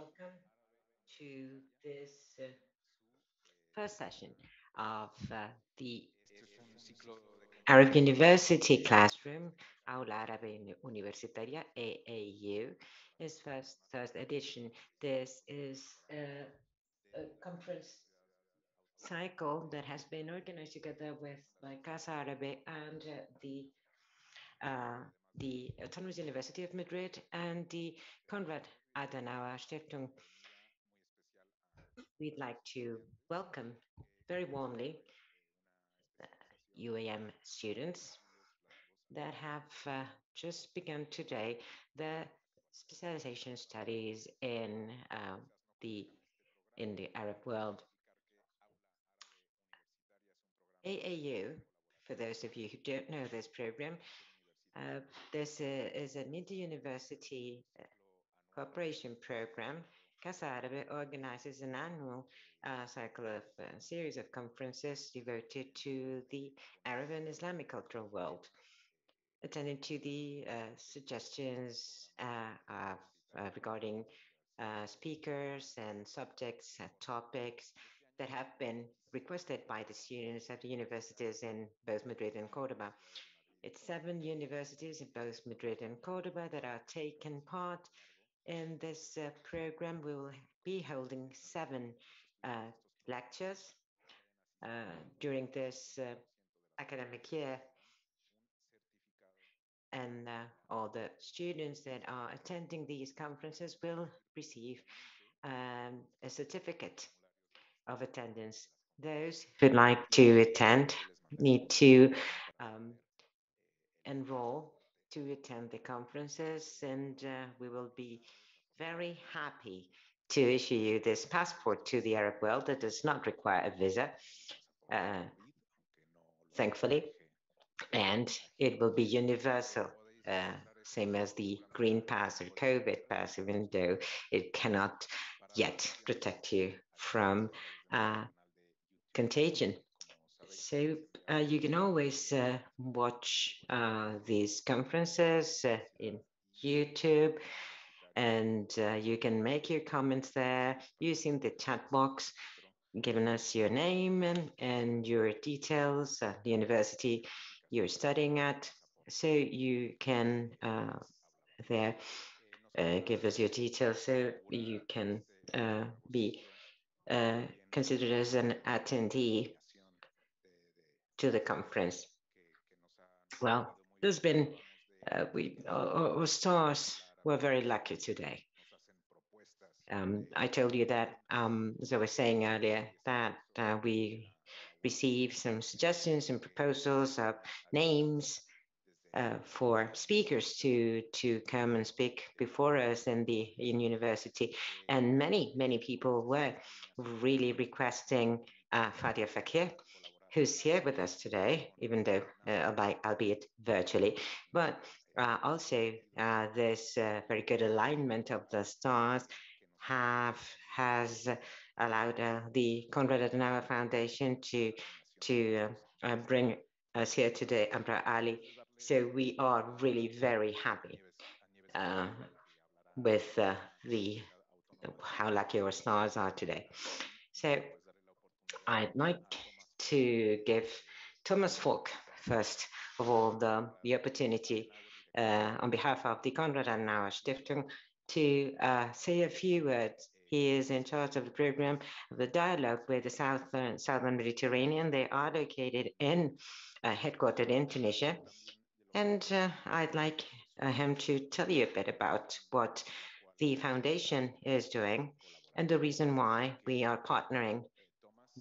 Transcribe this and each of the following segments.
welcome to this uh, first session of uh, the Arab University classroom, Aula Árabe Universitaria, AAU, is first, first edition. This is a, a conference cycle that has been organized together with by Casa Árabe and uh, the uh, the Autonomous University of Madrid and the Konrad Adenauer Stiftung. We'd like to welcome very warmly UAM students that have uh, just begun today their specialization studies in uh, the in the Arab world. AAU, for those of you who don't know this program, uh, this is an inter-university cooperation program. Casa Árabe organizes an annual uh, cycle of uh, series of conferences devoted to the Arab and Islamic cultural world, attending to the uh, suggestions uh, of, uh, regarding uh, speakers and subjects, topics that have been requested by the students at the universities in both Madrid and Cordoba. It's seven universities in both Madrid and Cordoba that are taking part in this uh, program. We will be holding seven uh, lectures uh, during this uh, academic year. And uh, all the students that are attending these conferences will receive um, a certificate of attendance. Those who'd like to attend need to um, enroll to attend the conferences, and uh, we will be very happy to issue you this passport to the Arab world that does not require a visa, uh, thankfully, and it will be universal. Uh, same as the green pass or COVID pass, even though it cannot yet protect you from uh, contagion. So uh, you can always uh, watch uh, these conferences uh, in YouTube and uh, you can make your comments there using the chat box, giving us your name and, and your details, uh, the university you're studying at. So you can there give us your details so you can be considered as an attendee to the conference. Well, there's been, uh, we, our, our stars were very lucky today. Um, I told you that, um, as I was saying earlier, that uh, we received some suggestions and proposals of names uh, for speakers to to come and speak before us in the in university, and many many people were really requesting uh, Fadia Faqir, who's here with us today, even though uh, albeit, virtually, but uh, also uh, this uh, very good alignment of the stars have has allowed uh, the Konrad Adenauer Foundation to to uh, bring us here today, Amro Ali. So we are really very happy with the how lucky our stars are today. So I'd like to give Thomas Volk first of all the, the opportunity uh, on behalf of the Konrad Adenauer Stiftung to uh, say a few words. He is in charge of the program of the dialogue with the Southern, Southern Mediterranean. They are located in, uh, headquartered in Tunisia. And uh, I'd like uh, him to tell you a bit about what the foundation is doing and the reason why we are partnering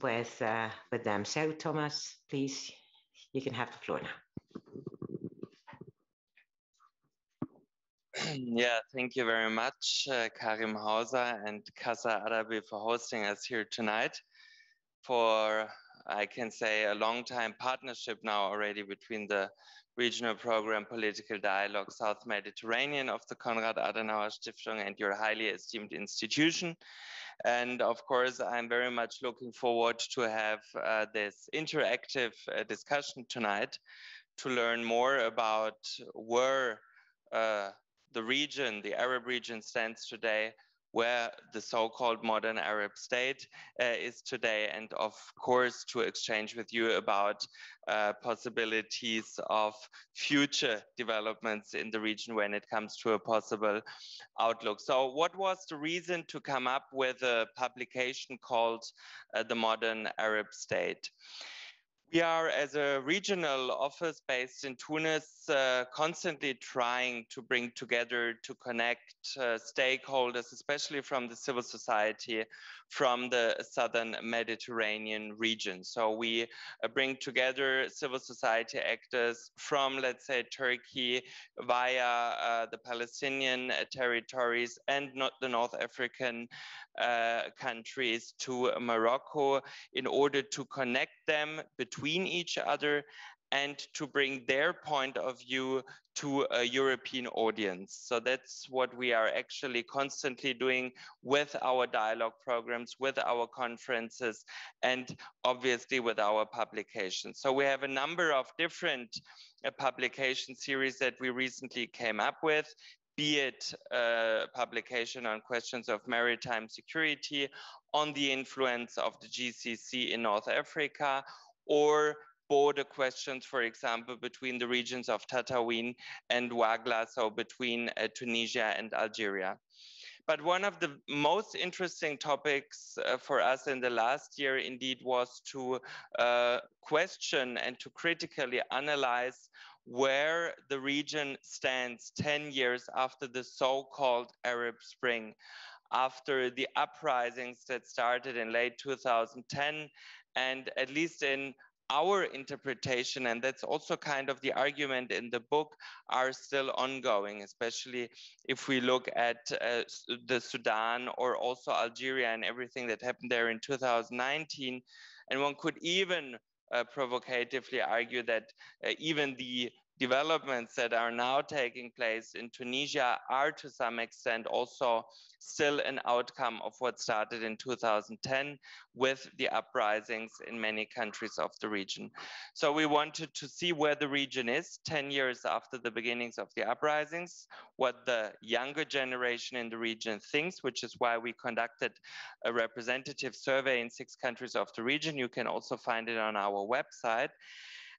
with, uh, with them. So Thomas, please, you can have the floor now. Yeah, thank you very much, uh, Karim Hauser and Casa Árabe for hosting us here tonight for I can say, a long time partnership now already between the regional program Political Dialogue South Mediterranean of the Konrad Adenauer Stiftung and your highly esteemed institution. And of course, I'm very much looking forward to have uh, this interactive uh, discussion tonight to learn more about where uh, the region, the Arab region stands today, where the so-called modern Arab state uh, is today, and of course to exchange with you about uh, possibilities of future developments in the region when it comes to a possible outlook. So what was the reason to come up with a publication called uh, The Modern Arab State? We are, as a regional office based in Tunis, uh, constantly trying to bring together, to connect uh, stakeholders, especially from the civil society, from the southern Mediterranean region. So we uh, bring together civil society actors from, let's say, Turkey via uh, the Palestinian territories and not the North African uh, countries to Morocco in order to connect them between each other and to bring their point of view to a European audience. So that's what we are actually constantly doing with our dialogue programs, with our conferences, and obviously with our publications. So we have a number of different uh, publication series that we recently came up with be it a publication on questions of maritime security, on the influence of the GCC in North Africa, or border questions, for example, between the regions of Tataouine and Ouargla, so between uh, Tunisia and Algeria. But one of the most interesting topics uh, for us in the last year indeed was to uh, question and to critically analyze where the region stands 10 years after the so-called Arab Spring, after the uprisings that started in late 2010 and at least in our interpretation, and that's also kind of the argument in the book, are still ongoing, especially if we look at uh, the Sudan or also Algeria and everything that happened there in 2019. And one could even uh, provocatively argue that uh, even the developments that are now taking place in Tunisia are to some extent also still an outcome of what started in 2010 with the uprisings in many countries of the region. So we wanted to see where the region is 10 years after the beginnings of the uprisings, what the younger generation in the region thinks, which is why we conducted a representative survey in six countries of the region. You can also find it on our website.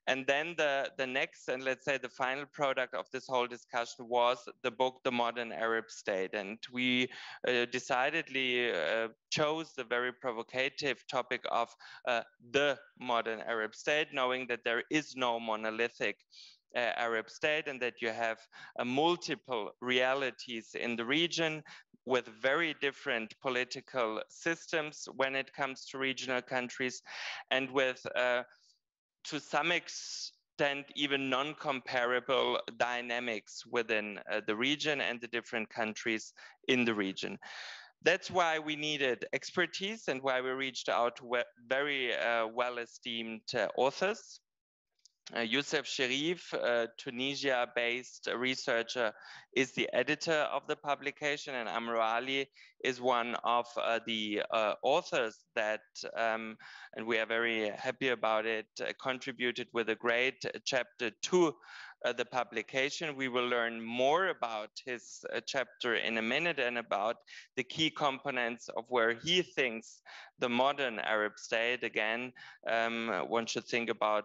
And then the, the next and let's say the final product of this whole discussion was the book, The Modern Arab State. And we uh, decidedly uh, chose the very provocative topic of uh, the modern Arab state, knowing that there is no monolithic uh, Arab state and that you have uh, multiple realities in the region with very different political systems when it comes to regional countries and with uh, to some extent even non-comparable dynamics within uh, the region and the different countries in the region. That's why we needed expertise and why we reached out to very uh, well-esteemed uh, authors uh, Youssef Cherif, a Tunisia-based researcher, is the editor of the publication, and Amro Ali is one of uh, the uh, authors that, um, and we are very happy about it, uh, contributed with a great chapter to uh, the publication. We will learn more about his uh, chapter in a minute and about the key components of where he thinks the modern Arab state, again, um, one should think about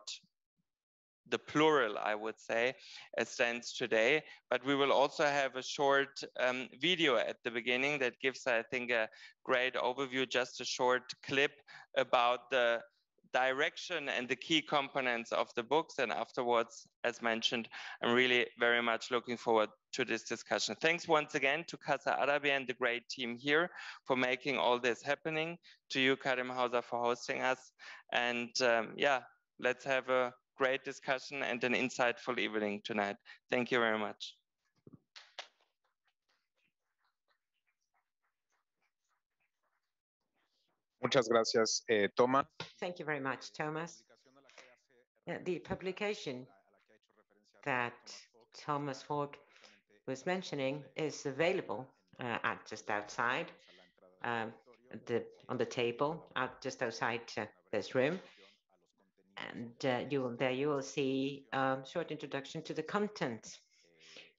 the plural, I would say, as stands today. But we will also have a short um, video at the beginning that gives, I think, a great overview, just a short clip about the direction and the key components of the books. And afterwards, as mentioned, I'm really very much looking forward to this discussion. Thanks once again to Casa Árabe and the great team here for making all this happening, to you, Karim Hauser, for hosting us. And um, yeah, let's have a great discussion and an insightful evening tonight. Thank you very much. Muchas gracias, eh, Thomas. Thank you very much, Thomas. The publication that Thomas Hawk was mentioning is available uh, at just outside um, the, on the table, out just outside uh, this room. And uh, you will, there you will see a short introduction to the content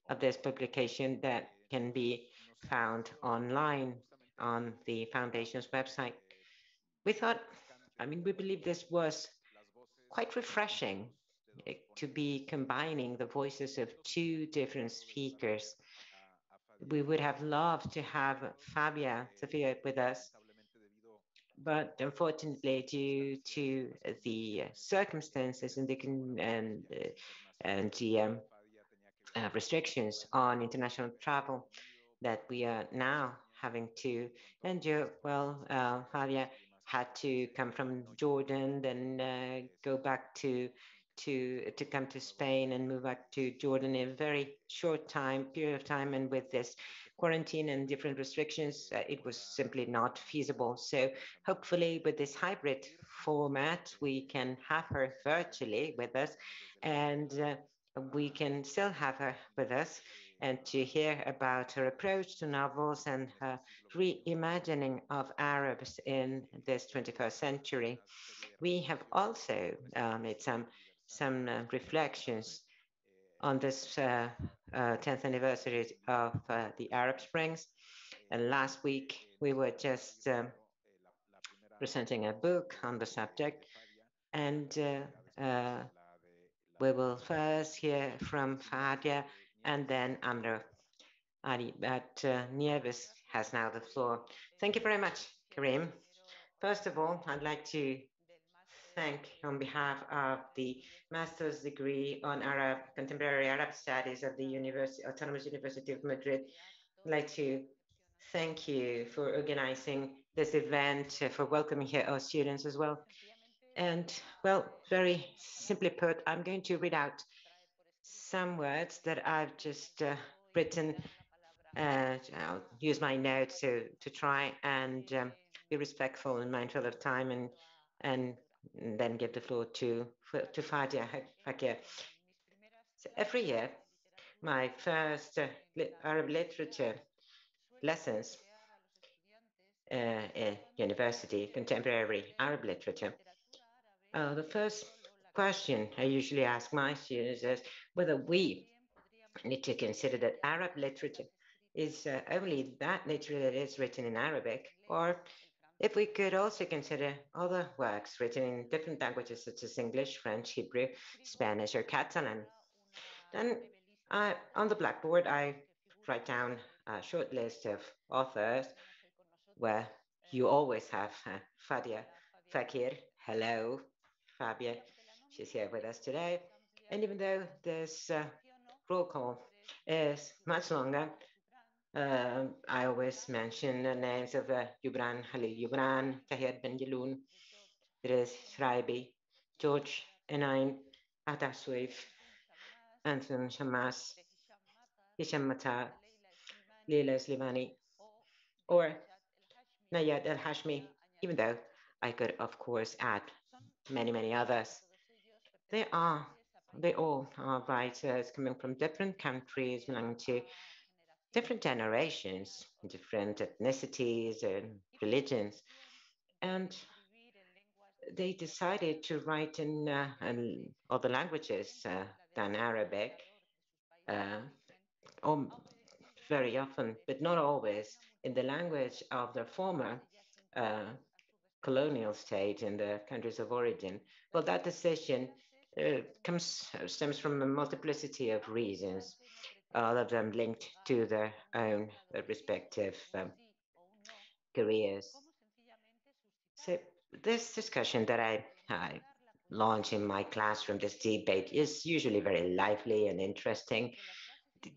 of this publication that can be found online on the foundation's website. We thought, I mean, we believe this was quite refreshing to be combining the voices of two different speakers. We would have loved to have Fadia Sofia with us, but unfortunately, due to the circumstances and the and and the um, uh, restrictions on international travel that we are now having to endure, well, uh, Fadia had to come from Jordan, then uh, go back to to to come to Spain and move back to Jordan in a very short time period of time, and with this quarantine and different restrictions, uh, it was simply not feasible. So hopefully, with this hybrid format, we can have her virtually with us, and uh, we can still have her with us and to hear about her approach to novels and her reimagining of Arabs in this 21st century. We have also uh, made some, some uh, reflections on this uh, 10th uh, anniversary of uh, the Arab Springs. And last week, we were just um, presenting a book on the subject. And uh, we will first hear from Fadia and then Amro Ali. But uh, Nieves has now the floor. Thank you very much, Karim. First of all, I'd like to thank on behalf of the master's degree on Arab contemporary Arab studies of the University, Autonomous University of Madrid. I'd like to thank you for organizing this event, uh, for welcoming here our students as well. And well, very simply put, I'm going to read out some words that I've just uh, written. Uh, I'll use my notes to, to try and um, be respectful and mindful of time and, and then give the floor to, to Fadia Faqir. So every year, my first uh, Arab literature lessons uh, in university, contemporary Arab literature. Uh, the first question I usually ask my students is whether we need to consider that Arab literature is uh, only that literature that is written in Arabic, or if we could also consider other works written in different languages such as English, French, Hebrew, Spanish, or Catalan. Then uh, on the blackboard, I write down a short list of authors where you always have uh, Fadia Faqir, hello, Fadia, she's here with us today. And even though this uh, roll call is much longer, uh, I always mention the names of uh, Yubran Halil Yubran, Tahir Ben Yaloun, Idris Raibi, George Enain, Atta Suif, Anthony Shammas, Hisham Leila Slimani, or Nayad Al Hashmi, even though I could, of course, add many, many others. They are, they all are writers coming from different countries, belonging to different generations, different ethnicities and religions. And they decided to write in, uh, other languages uh, than Arabic, uh, very often, but not always, in the language of their former uh, colonial state in the countries of origin. Well, that decision uh, comes stems from a multiplicity of reasons, all of them linked to their own respective um, careers. So this discussion that I, I launch in my classroom, this debate, is usually very lively and interesting.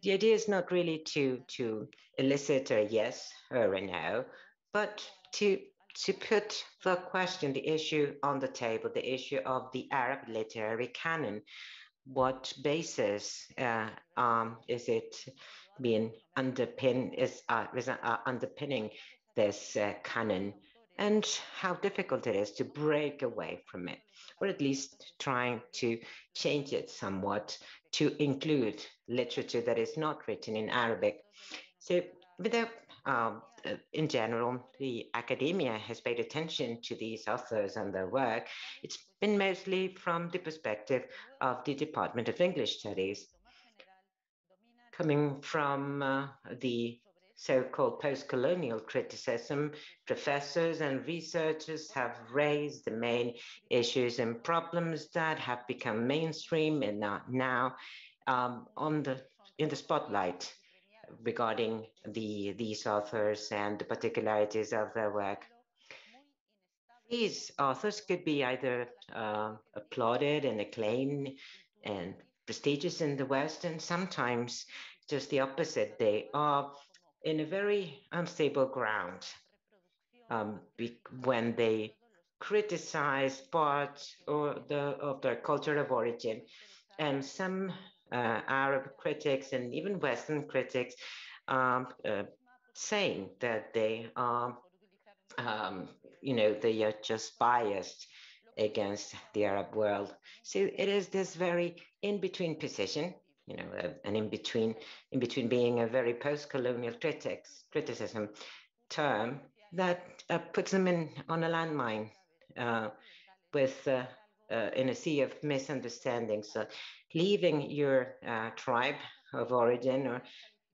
The idea is not really to to elicit a yes or a no, but to to put the question, the issue on the table, the issue of the Arab literary canon. What basis uh, um, is it being underpin is, uh, is uh, underpinning this canon? and how difficult it is to break away from it, or at least trying to change it somewhat to include literature that is not written in Arabic. So, with the, um, in general, the academia has paid attention to these authors and their work. It's been mostly from the perspective of the Department of English Studies, coming from uh, the so-called post-colonial criticism, professors and researchers have raised the main issues and problems that have become mainstream and are now um, on the in the spotlight regarding the these authors and the particularities of their work. These authors could be either uh, applauded and acclaimed and prestigious in the West, and sometimes just the opposite. They are in a very unstable ground um, when they criticize part or the, of their culture of origin. And some Arab critics and even Western critics um, uh, saying that they are, um, you know, they are just biased against the Arab world. So it is this very in-between position you know, uh, an in between, in between being a very post-colonial critics, criticism term that uh, puts them in on a landmine uh, with uh, uh, in a sea of misunderstandings. So leaving your uh, tribe of origin or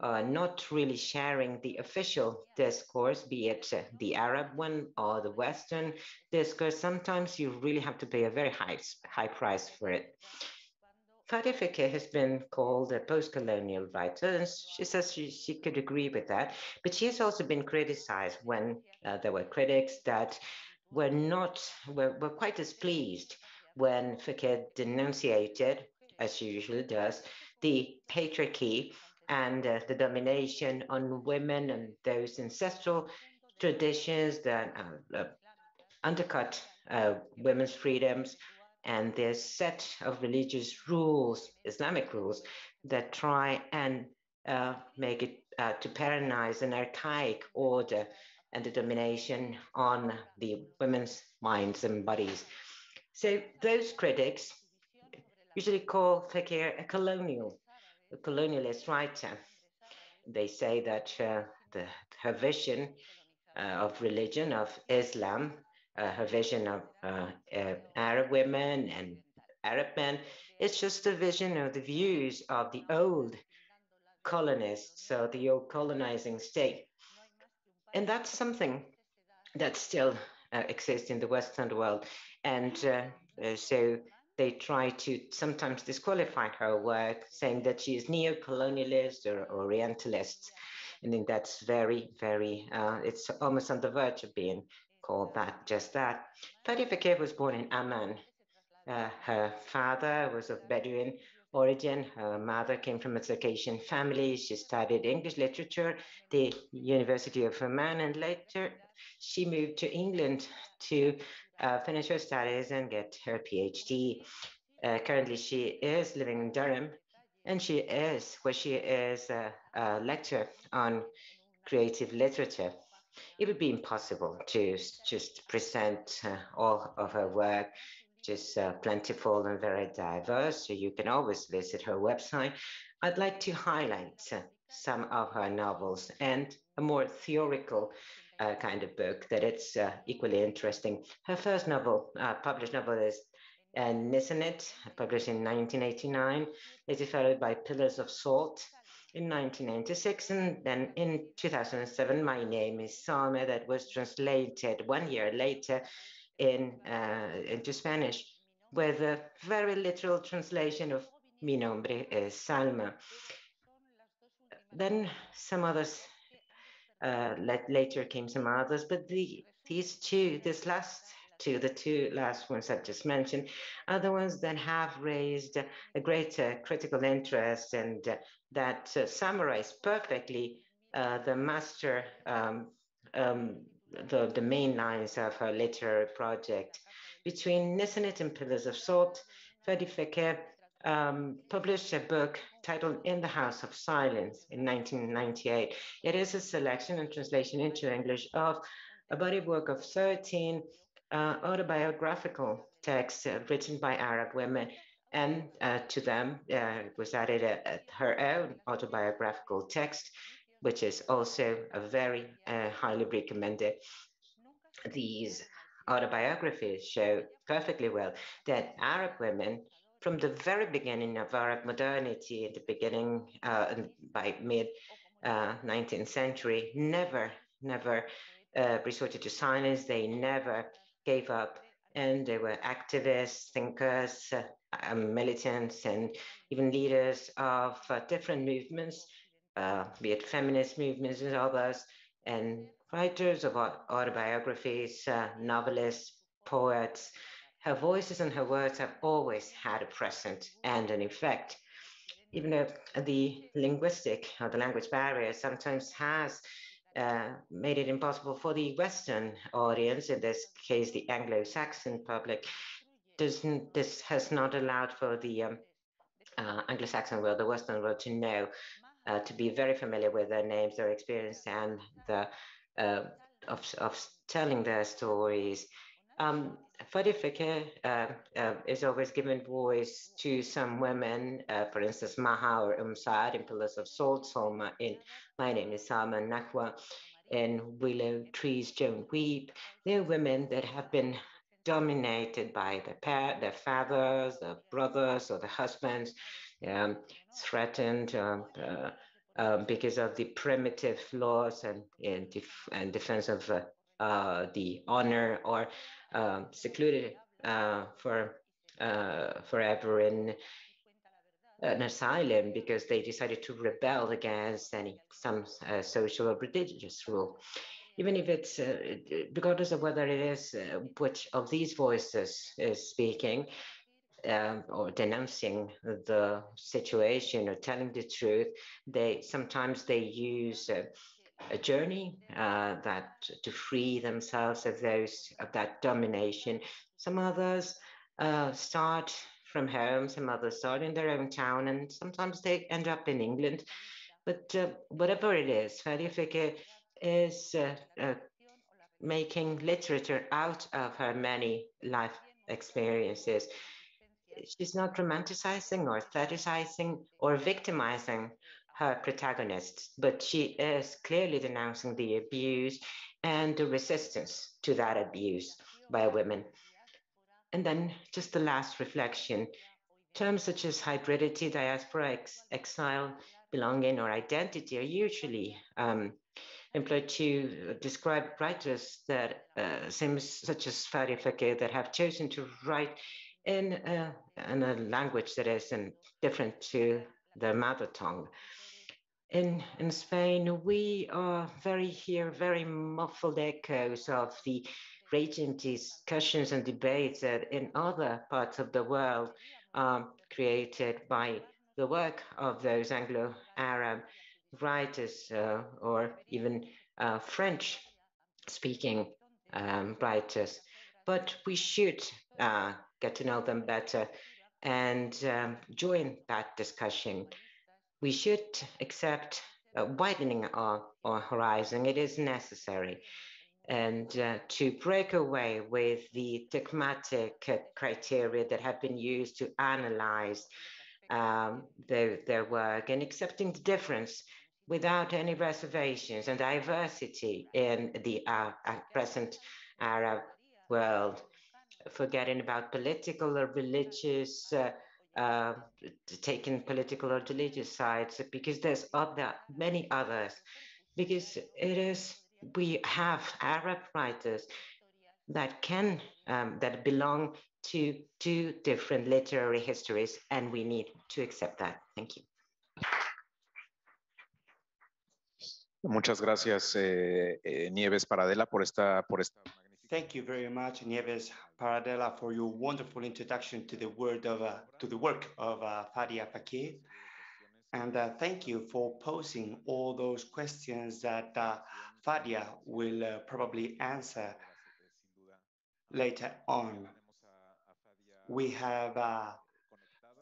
uh, not really sharing the official discourse, be it the Arab one or the Western discourse, sometimes you really have to pay a very high, high price for it. Fadia Faqir has been called a post-colonial writer, and she says she, she could agree with that. But she has also been criticized when uh, there were critics that were not were, were quite as pleased when Faqir denunciated, as she usually does, the patriarchy and uh, the domination on women and those ancestral traditions that uh, uh undercut uh, women's freedoms and there's set of religious rules, Islamic rules, that try and uh, make it uh, to perennize an archaic order and the domination on the women's minds and bodies. So those critics usually call Faqir a colonial, a colonialist writer. They say that uh, the, her vision uh, of religion, of Islam, uh, her vision of uh, uh, Arab women and Arab men. It's just a vision of the views of the old colonists, so the old colonizing state. And that's something that still uh, exists in the Western world. And uh, uh, so they try to sometimes disqualify her work, saying that she is neo-colonialist or Orientalist. I think that's very, very, it's almost on the verge of being called that just that. Fadia Faqir was born in Amman. Uh, her father was of Bedouin origin. Her mother came from a Circassian family. She studied English literature, the University of Amman, and later she moved to England to uh, finish her studies and get her PhD. Uh, currently, she is living in Durham, and she is, where she is a, a lecturer on creative literature it would be impossible to just present uh, all of her work, just uh, plentiful and very diverse. So you can always visit her website. I'd like to highlight uh, some of her novels and a more theoretical uh, kind of book that it's uh, equally interesting. Her first novel, uh, published novel is uh, published in 1989, later followed by Pillars of Salt, in 1996. And then in 2007, My Name is Salma, that was translated one year later in uh, into Spanish with a very literal translation of Mi nombre es Salma. Then some others, uh, later came some others, but the, these two, this last two, the two last ones I've just mentioned, are the ones that have raised a greater critical interest and uh, that uh, summarize perfectly uh, the master, um, um, the, the main lines of her literary project. Between Nisanit and Pillars of Salt, Fadia Faqir um, published a book titled In the House of Silence in 1998. It is a selection and translation into English of a body of work of 13 uh, autobiographical texts uh, written by Arab women. And uh, to them It was added a, a, her own autobiographical text, which is also a very highly recommended. These autobiographies show perfectly well that Arab women from the very beginning of Arab modernity, at the beginning uh, by mid uh, 19th century, never, never uh, resorted to silence. They never gave up, and they were activists, thinkers, uh, um, militants, and even leaders of uh, different movements, uh, be it feminist movements and others, and writers of autobiographies, novelists, poets, her voices and her words have always had a present and an effect. Even though the linguistic or the language barrier sometimes has uh, made it impossible for the Western audience, in this case, the Anglo-Saxon public, doesn't, this has not allowed for the um, uh, Anglo-Saxon world, the Western world, to know, uh, to be very familiar with their names, their experience, and the uh, of, of telling their stories. Um, Fadi uh, uh, is always giving voice to some women, uh, for instance, Maha or Umsad in Pillars of Salt, Salma in My Name is Salma Najwa, in Willow Trees Don't Weep. They're women that have been dominated by their, pa- their fathers, their brothers, or their husbands, um, threatened um, uh, um, because of the primitive laws and, and, def- and defense of uh, uh, the honor or um, secluded uh, for uh, forever in an asylum because they decided to rebel against any some uh, social or religious rule. Even if it's, uh, regardless of whether it is uh, which of these voices is speaking um, or denouncing the situation or telling the truth, they sometimes they use a journey uh, that to free themselves of those of that domination. Some others uh, start from home, some others start in their own town, and sometimes they end up in England. But uh, whatever it is, Faqir is uh, uh, making literature out of her many life experiences. She's not romanticizing or fetishizing or victimizing her protagonist, but she is clearly denouncing the abuse and the resistance to that abuse by women. And then just the last reflection terms such as hybridity, diaspora, ex exile, belonging, or identity are usually um, employed to describe writers that uh, seems such as Fadia Faqir that have chosen to write in, uh, in a language that is different to their mother tongue in, in Spain, we are very here, very muffled echoes of the raging discussions and debates that in other parts of the world are created by the work of those Anglo-Arab writers uh, or even uh, French-speaking um, writers. But we should uh, get to know them better and um, join that discussion we should accept uh, widening our, our horizon. It is necessary. And uh, to break away with the dogmatic uh, criteria that have been used to analyze um, their, their work and accepting the difference without any reservations and diversity in the uh, present Arab world, forgetting about political or religious uh, uh, taking political or religious sides because there's other many others because it is we have Arab writers that can um, that belong to two different literary histories and we need to accept that. Thank you. Muchas gracias, eh, eh, Nieves Paradela, por esta, por esta Thank you very much, Nieves Paradela, for your wonderful introduction to the word of uh, to the work of uh, Fadia Faqir. And uh, thank you for posing all those questions that uh, Fadia will uh, probably answer later on. We have uh,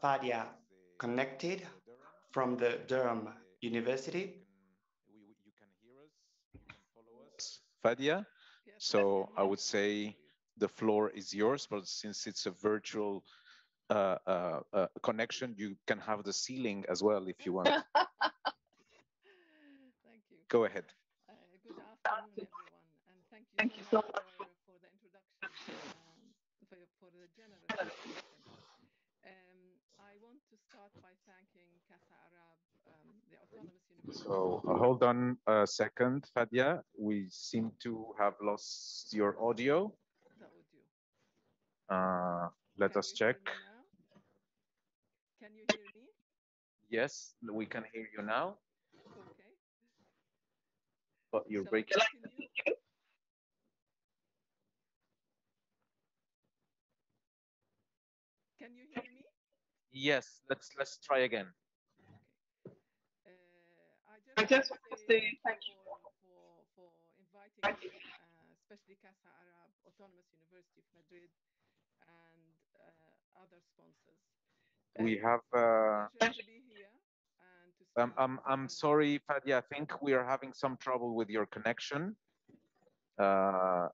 Fadia connected from the Durham University. You can hear us, follow us. Fadia? So I would say the floor is yours, but since it's a virtual uh, uh, uh, connection, you can have the ceiling as well if you want. Thank you. Go ahead. Uh, Good afternoon, everyone, and thank you Thank you so much for for the introduction, um, for for the generous introduction. Um, I want to start by thanking Casa Arab, um, the Autonomous University. So uh, hold on a second, Fadia. We seem to have lost your audio. Uh, let Can us check. hear me now? Can you hear me? Yes, we can hear you now, Okay. but you're Shall breaking. Can you hear me? Yes, let's let's try again. I just, want to say thank you for, for, inviting me, uh, especially Casa Arab, Autonomous University of Madrid, and uh, other sponsors. We have. Uh, pleasure to be here and to um, I'm I'm sorry, Fadia. I think we are having some trouble with your connection. Uh,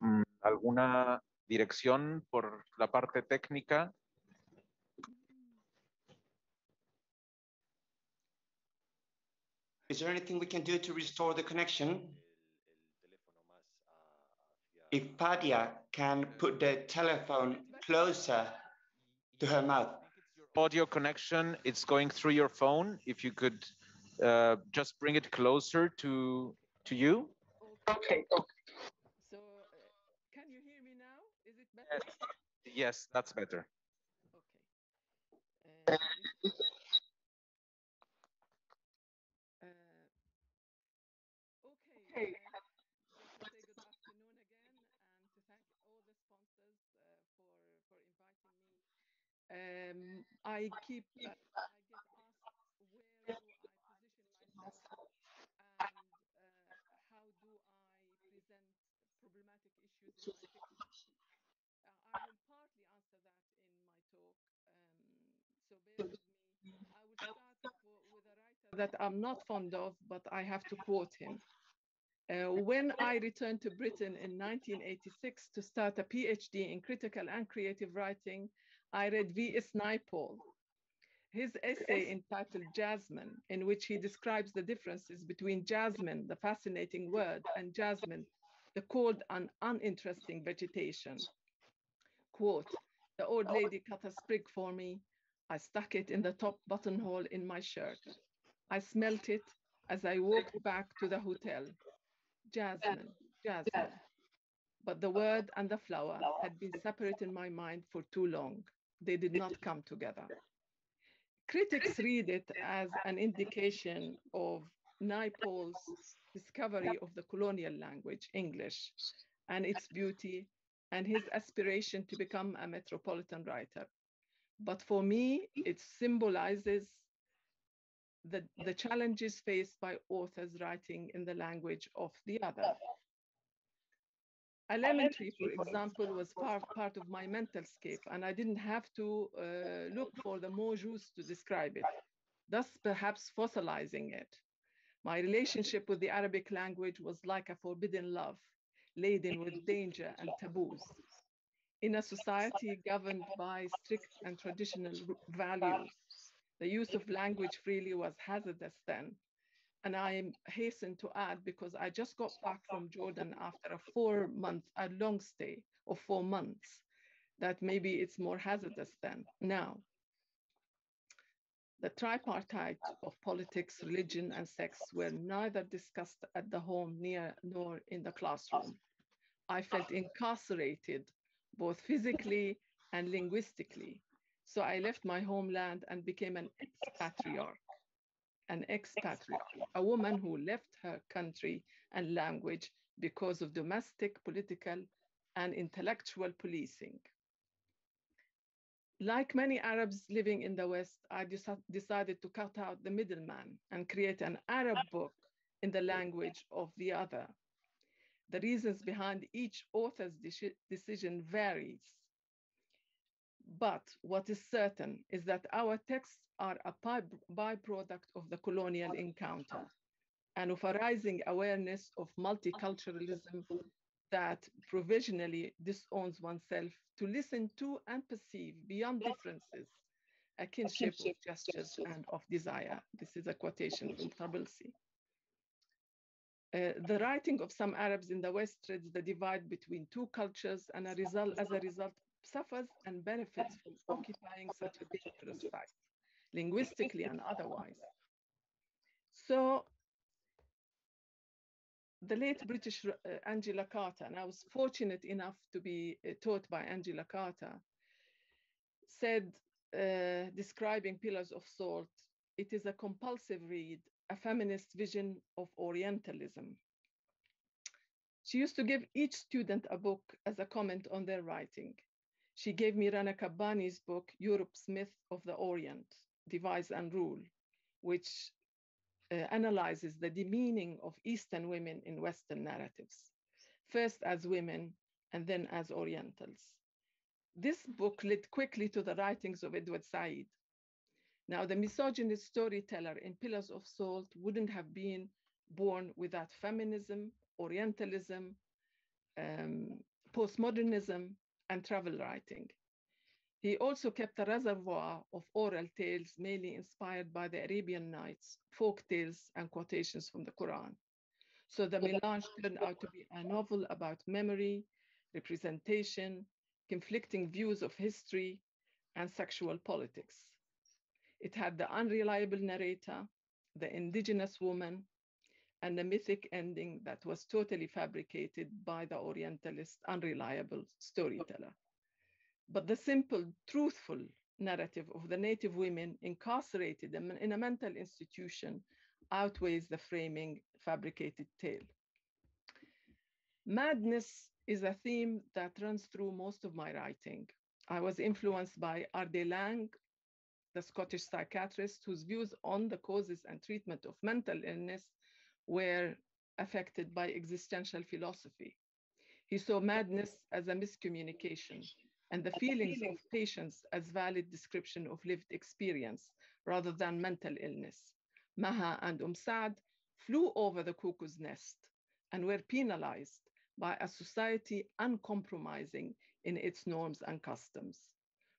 mm, ¿Alguna dirección por la parte técnica? Is there anything we can do to restore the connection? If Fadia can put the telephone closer to her mouth. Audio connection. It's going through your phone. If you could uh, just bring it closer to to you. Okay. So, uh, can you hear me now? Is it better? Yes, that's better Okay. uh, just to say good afternoon again and to thank all the sponsors uh, for for inviting me. Um, I keep uh, I get asked where do I position myself and uh, how do I present problematic issues in my fiction. Uh, I will partly answer that in my talk. Um, so bear with me. I will start with a writer that I'm not fond of, but I have to quote him. Uh, when I returned to Britain in 1986 to start a PhD in critical and creative writing, I read V.S. Naipaul. His essay entitled Jasmine, in which he describes the differences between jasmine, the fascinating word, and jasmine, the cold and uninteresting vegetation. Quote, the old oh. lady cut a sprig for me. I stuck it in the top buttonhole in my shirt. I smelt it as I walked back to the hotel. Jasmine, jasmine. But the word and the flower had been separate in my mind for too long. They did not come together. Critics read it as an indication of Naipaul's discovery of the colonial language, English, and its beauty, and his aspiration to become a metropolitan writer. But for me, it symbolizes the, the challenges faced by authors writing in the language of the other. Elementary, for example, was part, part of my mental scape, and I didn't have to uh, look for the mots justes to describe it, thus perhaps fossilizing it. My relationship with the Arabic language was like a forbidden love, laden with danger and taboos. In a society governed by strict and traditional values, the use of language freely was hazardous then. And I hasten to add, because I just got back from Jordan after a four month, a long stay of four months, that maybe it's more hazardous than now. The tripartite of politics, religion, and sex were neither discussed at the home near nor in the classroom. I felt incarcerated both physically and linguistically. So I left my homeland and became an expatriarch. An expatriate, a woman who left her country and language because of domestic, political, and intellectual policing. Like many Arabs living in the West, I decided to cut out the middleman and create an Arab book in the language of the other. The reasons behind each author's deci- decision varies. But what is certain is that our texts are a byproduct of the colonial encounter. and of a rising awareness of multiculturalism that provisionally disowns oneself to listen to and perceive beyond differences a kinship of gestures and of desire. This is a quotation from Tabilsi. Uh, the writing of some Arabs in the West threads the divide between two cultures and a result, as a result suffers and benefits from occupying such a dangerous site, linguistically and otherwise. So the late British uh, Angela Carter, and I was fortunate enough to be uh, taught by Angela Carter, said, uh, describing Pillars of Salt, it is a compulsive read, a feminist vision of Orientalism. She used to give each student a book as a comment on their writing. She gave me Rana Kabbani's book, Europe's Myth of the Orient, Devise and Rule, which uh, analyzes the demeaning of Eastern women in Western narratives, first as women and then as Orientals. This book led quickly to the writings of Edward Said. Now, the misogynist storyteller in Pillars of Salt wouldn't have been born without feminism, Orientalism, um, postmodernism, and travel writing. He also kept a reservoir of oral tales mainly inspired by the Arabian Nights, folk tales, and quotations from the Quran. So the melange turned out to be a novel about memory, representation, conflicting views of history, and sexual politics. It had the unreliable narrator, the indigenous woman, and the mythic ending that was totally fabricated by the Orientalist unreliable storyteller. But the simple, truthful narrative of the native women incarcerated in a mental institution outweighs the framing fabricated tale. Madness is a theme that runs through most of my writing. I was influenced by R. D. Laing, the Scottish psychiatrist whose views on the causes and treatment of mental illness were affected by existential philosophy. He saw madness as a miscommunication and the feelings of patients as valid description of lived experience rather than mental illness. Maha and Umm Saad flew over the cuckoo's nest and were penalized by a society uncompromising in its norms and customs.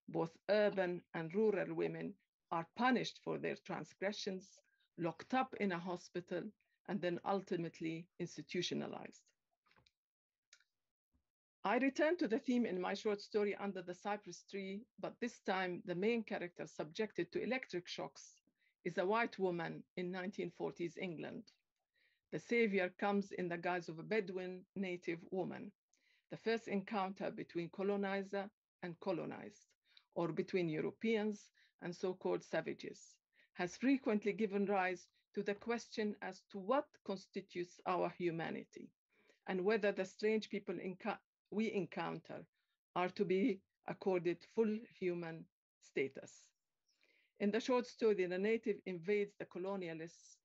Both urban and rural women are punished for their transgressions, locked up in a hospital, and then ultimately institutionalized. I return to the theme in my short story Under the Cypress Tree, but this time the main character subjected to electric shocks is a white woman in 1940s England. The savior comes in the guise of a Bedouin native woman, the first encounter between colonizer and colonized, or between Europeans and so-called savages, has frequently given rise to the question as to what constitutes our humanity and whether the strange people we encounter are to be accorded full human status. In the short story, the native invades the colonialists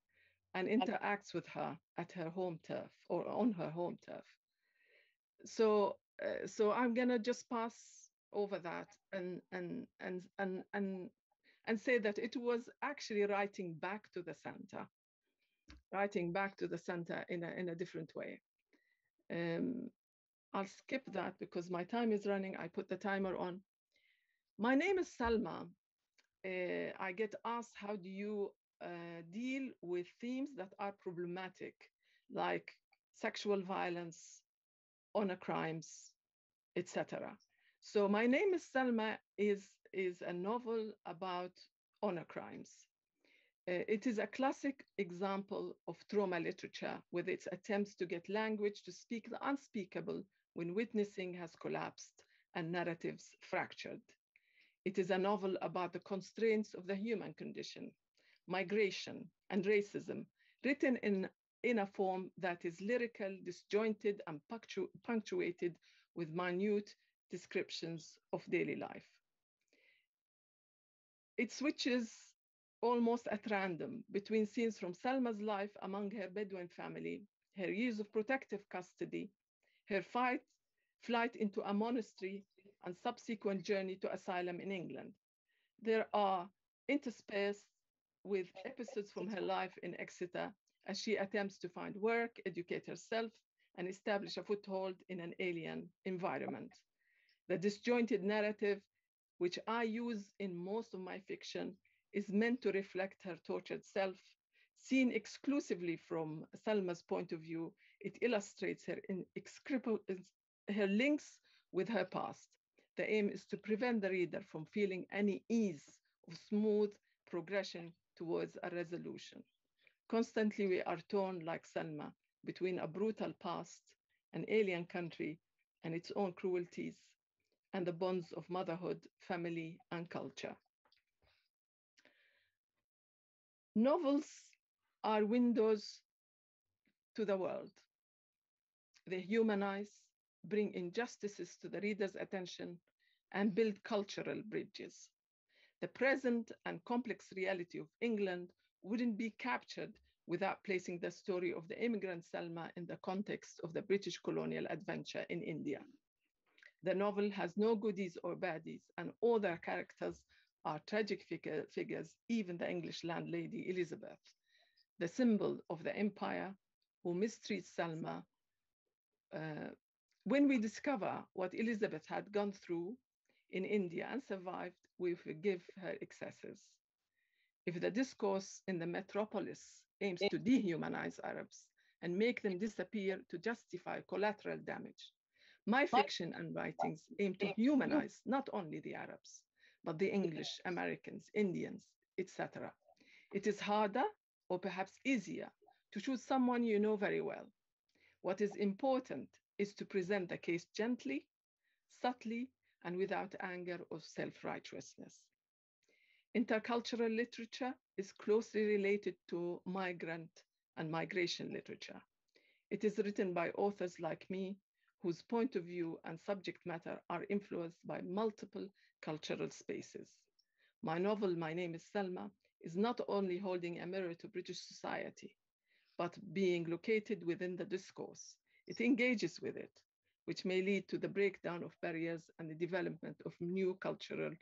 and interacts with her at her home turf or on her home turf. So, uh, so I'm gonna just pass over that and and and and and and say that it was actually writing back to the center, writing back to the center in a in a different way. Um, I'll skip that because my time is running. I put the timer on. My name is Salma. Uh, I get asked, how do you uh, deal with themes that are problematic, like sexual violence, honor crimes, etc. So my name is Salma is, is a novel about honor crimes. Uh, it is a classic example of trauma literature with its attempts to get language to speak the unspeakable when witnessing has collapsed and narratives fractured. It is a novel about the constraints of the human condition, migration, and racism, written in, in a form that is lyrical, disjointed, and punctu punctuated with minute descriptions of daily life. It switches almost at random between scenes from Salma's life among her Bedouin family, her years of protective custody, her fight, flight into a monastery, and subsequent journey to asylum in England. There are interspersed with episodes from her life in Exeter as she attempts to find work, educate herself, and establish a foothold in an alien environment. The disjointed narrative, which I use in most of my fiction, is meant to reflect her tortured self. Seen exclusively from Salma's point of view, it illustrates her, her links with her past. The aim is to prevent the reader from feeling any ease of smooth progression towards a resolution. Constantly, we are torn like Salma between a brutal past, an alien country, and its own cruelties, and the bonds of motherhood, family, and culture. Novels are windows to the world. They humanize, bring injustices to the reader's attention, and build cultural bridges. The present and complex reality of England wouldn't be captured without placing the story of the immigrant Salma in the context of the British colonial adventure in India. The novel has no goodies or baddies, and all their characters are tragic figure, figures, even the English landlady Elizabeth, the symbol of the empire who mistreats Salma. Uh, when we discover what Elizabeth had gone through in India and survived, we forgive her excesses. If the discourse in the metropolis aims to dehumanize Arabs and make them disappear to justify collateral damage, my fiction and writings aim to humanize not only the Arabs, but the English, Americans, Indians, etc. It is harder or perhaps easier to choose someone you know very well. What is important is to present the case gently, subtly, and without anger or self-righteousness. Intercultural literature is closely related to migrant and migration literature. It is written by authors like me, whose point of view and subject matter are influenced by multiple cultural spaces. My novel, My Name is Salma, is not only holding a mirror to British society, but being located within the discourse. It engages with it, which may lead to the breakdown of barriers and the development of new cultural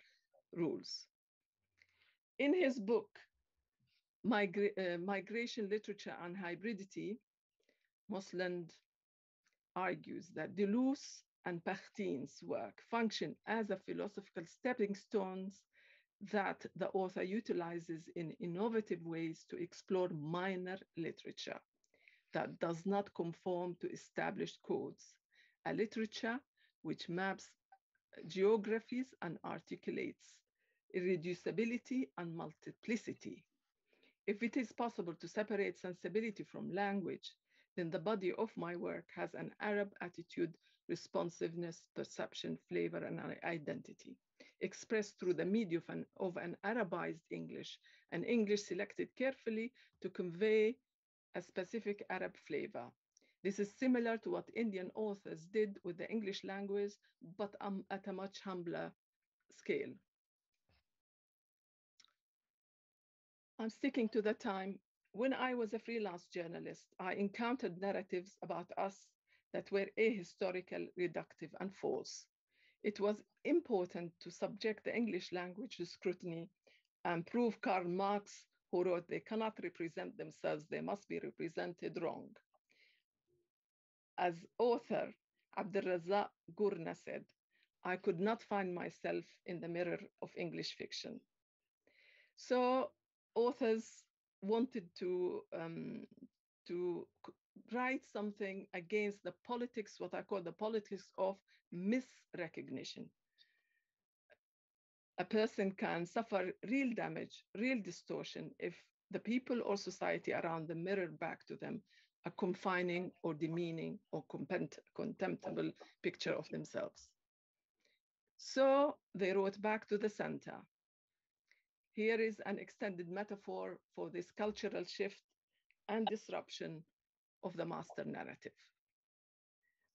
rules. In his book, Migra uh, Migration Literature and Hybridity, Moslund argues that Deleuze and Bakhtin's work function as a philosophical stepping stones that the author utilizes in innovative ways to explore minor literature that does not conform to established codes, a literature which maps geographies and articulates irreducibility and multiplicity. If it is possible to separate sensibility from language, then the body of my work has an Arab attitude, responsiveness, perception, flavor, and identity, expressed through the medium of an, of an Arabized English, an English selected carefully to convey a specific Arab flavor. This is similar to what Indian authors did with the English language, but um, at a much humbler scale. I'm sticking to the time when I was a freelance journalist, I encountered narratives about us that were ahistorical, reductive, and false. It was important to subject the English language to scrutiny and prove Karl Marx, who wrote, they cannot represent themselves, they must be represented wrong. As author, Abdulrazak Gurnah said, I could not find myself in the mirror of English fiction. So authors wanted to um, to write something against the politics, what I call the politics of misrecognition. A person can suffer real damage, real distortion if the people or society around them mirror back to them a confining or demeaning or contemptible picture of themselves. So they wrote back to the center here is an extended metaphor for this cultural shift and disruption of the master narrative.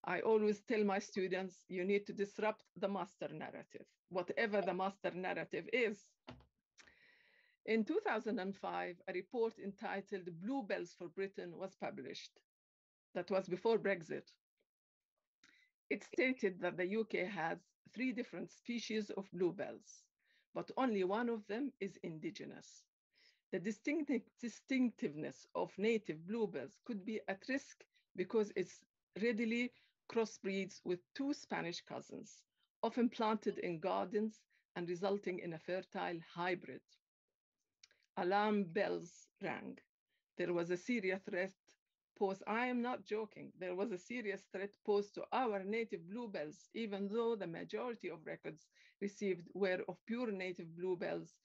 I always tell my students, you need to disrupt the master narrative, whatever the master narrative is. In 2005, a report entitled Bluebells for Britain was published. That was before Brexit. It stated that the UK has three different species of bluebells but only one of them is indigenous. The distinctive, distinctiveness of native bluebells could be at risk because it's readily crossbreeds with two Spanish cousins, often planted in gardens and resulting in a fertile hybrid. Alarm bells rang. There was a serious threat posed. I am not joking. There was a serious threat posed to our native bluebells, even though the majority of records received were of pure native bluebells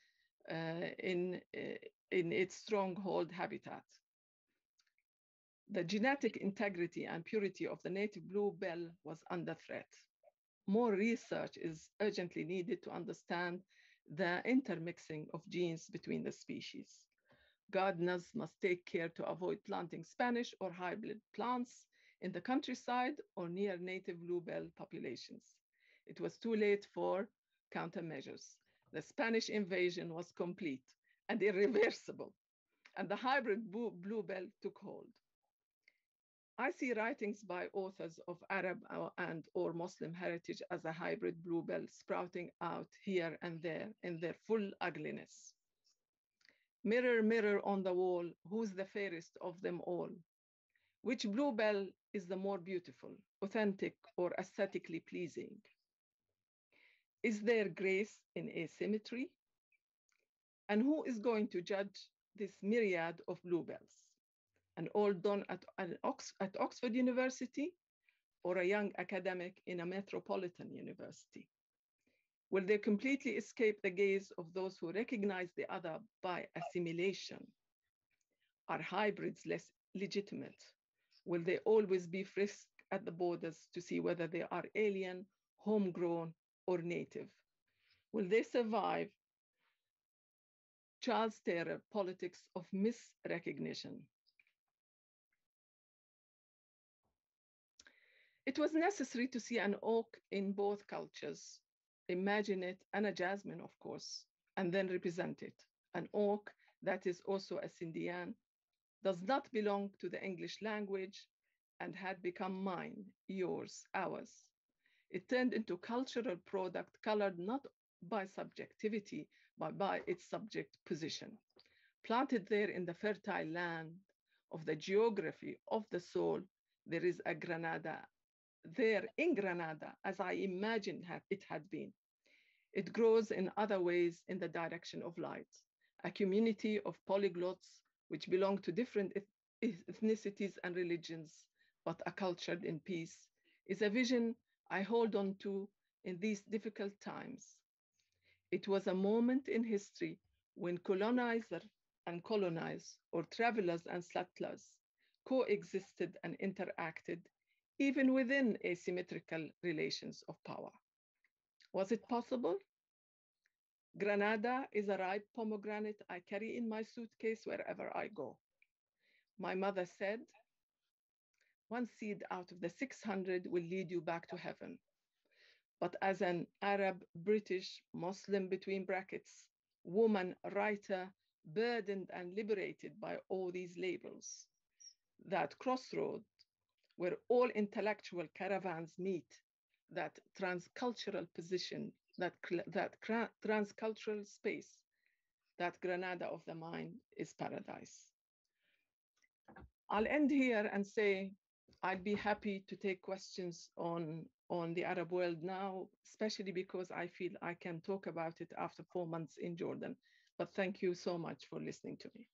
uh, in, uh, in its stronghold habitat. The genetic integrity and purity of the native bluebell was under threat. More research is urgently needed to understand the intermixing of genes between the species. Gardeners must take care to avoid planting Spanish or hybrid plants in the countryside or near native bluebell populations. It was too late for countermeasures. The Spanish invasion was complete and irreversible, and the hybrid bluebell took hold. I see writings by authors of Arab uh, and or Muslim heritage as a hybrid bluebell sprouting out here and there in their full ugliness. Mirror, mirror on the wall, who's the fairest of them all? Which bluebell is the more beautiful, authentic, or aesthetically pleasing? Is there grace in asymmetry? And who is going to judge this myriad of bluebells? An old don at, Ox at Oxford University or a young academic in a metropolitan university? Will they completely escape the gaze of those who recognize the other by assimilation? Are hybrids less legitimate? Will they always be frisked at the borders to see whether they are alien, homegrown, or native? Will they survive Charles Taylor politics of misrecognition? It was necessary to see an oak in both cultures imagine it, and a jasmine, of course, and then represent it. An oak that is also a Sindian does not belong to the English language and had become mine, yours, ours. It turned into cultural product colored not by subjectivity, but by its subject position. Planted there in the fertile land of the geography of the soul, there is a Granada there in Granada, as I imagined it had been. It grows in other ways in the direction of light. A community of polyglots which belong to different ethnicities and religions, but are cultured in peace, is a vision I hold on to in these difficult times. It was a moment in history when colonizer and colonized, or travelers and settlers, coexisted and interacted, even within asymmetrical relations of power. Was it possible? Granada is a ripe pomegranate I carry in my suitcase wherever I go. My mother said, one seed out of the 600 will lead you back to heaven. But as an Arab, British, Muslim between brackets, woman, writer, burdened and liberated by all these labels, that crossroad where all intellectual caravans meet that transcultural position, that, that transcultural space, that Granada of the mind is paradise. I'll end here and say I'd be happy to take questions on, on the Arab world now, especially because I feel I can talk about it after four months in Jordan. But thank you so much for listening to me.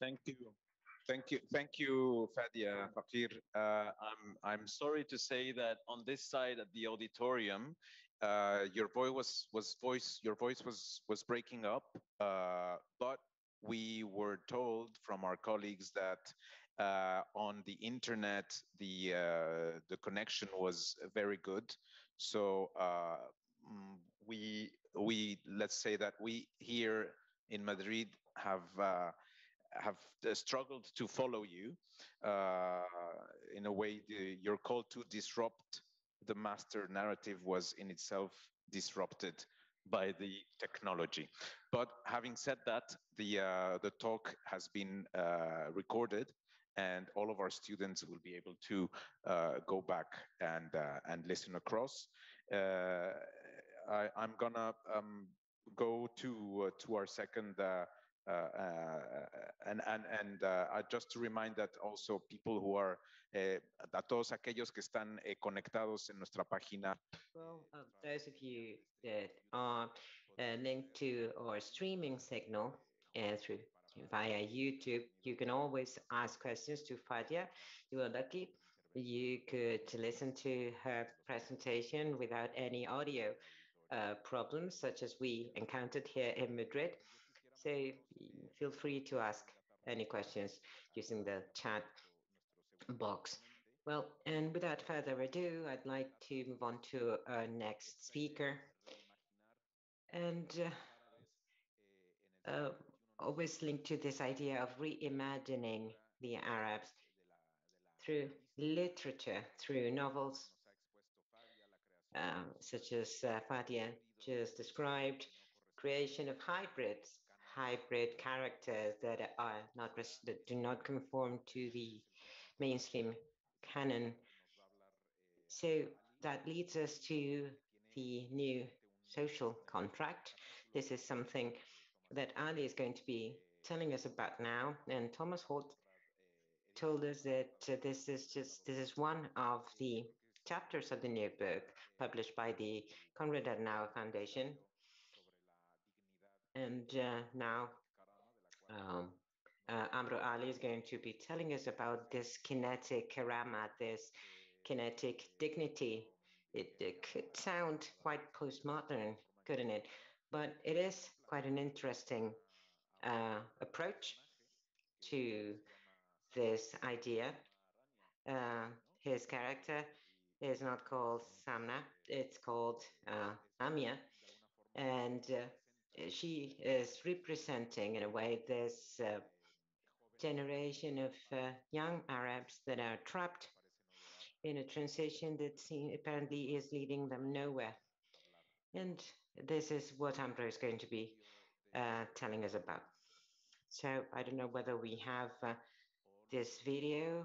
Thank you. Thank you, thank you, Fadia Faqir. Uh, I'm I'm sorry to say that on this side at the auditorium, uh, your voice was was voice your voice was was breaking up, uh, but we were told from our colleagues that uh, on the internet the uh, the connection was very good. So uh, mm, we we let's say that we here in Madrid have have uh, struggled to follow you. Uh, in a way, the, your call to disrupt the master narrative was in itself disrupted by the technology. But having said that, the uh, the talk has been uh, recorded, and all of our students will be able to uh, go back and uh, and listen across. I, I'm gonna um, go to to our second and and and uh, uh, just to remind that also people who are a todos aquellos que están eh, conectados en nuestra página Well, uh, those of you that are uh, linked to our streaming signal and through via YouTube, you can always ask questions to Fadia. You are lucky. You could listen to her presentation without any audio uh, problems, such as we encountered here in Madrid. So feel free to ask any questions using the chat box. Well, and without further ado, I'd like to move on to our next speaker. And uh, uh, always linked to this idea of reimagining the Arabs through literature, through novels, um, such as uh, Fadia just described, creation of hybrids, hybrid characters that are not that do not conform to the mainstream canon. So that leads us to the new social contract. This is something that Ali is going to be telling us about now, and Thomas Holt told us that uh, this is just this is one of the chapters of the new book published by the Konrad Adenauer Foundation. And uh, now um, uh, Amro Ali is going to be telling us about this kinetic karama, this kinetic dignity. It, it could sound quite postmodern, couldn't it? But it is quite an interesting uh, approach to this idea. Uh, his character is not called Samna, it's called uh, Amia. And uh, she is representing, in a way, this uh, generation of uh, young Arabs that are trapped in a transition that apparently is leading them nowhere. And this is what Amro is going to be uh, telling us about. So I don't know whether we have uh, this video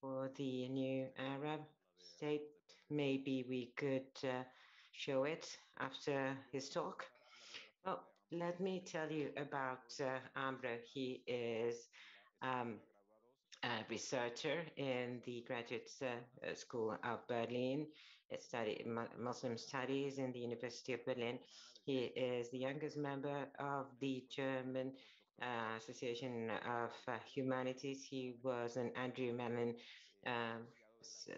for the new Arab state. Maybe we could uh, show it after his talk. Well, let me tell you about uh, Amro. He is um, a researcher in the Graduate uh, School of Berlin, studied Muslim studies in the University of Berlin. He is the youngest member of the German uh, Association of uh, Humanities. He was an Andrew Mellon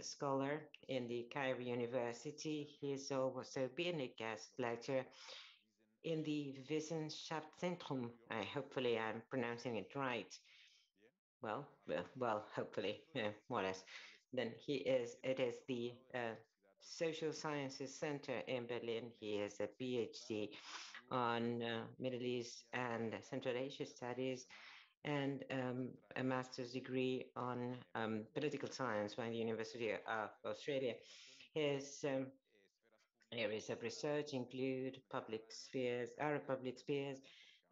scholar in the Cairo University. He also been a guest lecturer in the Wissenschaftszentrum. Uh, hopefully, I'm pronouncing it right. Well, well, well hopefully, yeah, more or less. Then he is. It is the uh, Social Sciences Center in Berlin. He has a PhD on uh, Middle East and Central Asia studies and um, a master's degree on um, political science by the University of Australia. His um, areas of research include public spheres, Arab public spheres,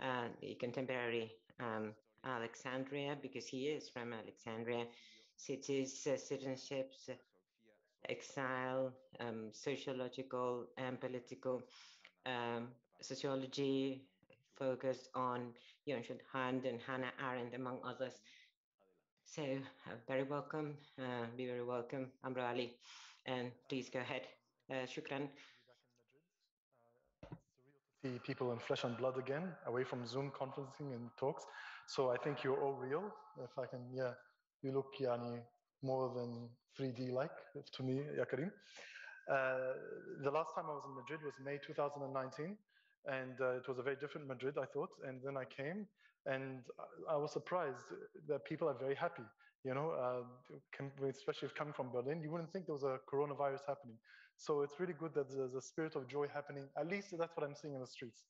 and the contemporary um, Alexandria, because he is from Alexandria, cities, uh, citizenships, exile, um, sociological and political um, sociology focused on Yeonshun Han and Hannah Arendt, among others. So uh, very welcome, uh, be very welcome, Amro Ali, and please go ahead. Uh, shukran. See people in flesh and blood again, away from Zoom conferencing and talks. So I think you're all real. If I can, yeah, you look yani, more than 3D like to me, Yakarim. Uh, the last time I was in Madrid was May 2019 and uh, it was a very different Madrid, I thought. And then I came, and I was surprised that people are very happy. You know, uh, especially if coming from Berlin, you wouldn't think there was a coronavirus happening. So it's really good that there's a spirit of joy happening. At least that's what I'm seeing in the streets.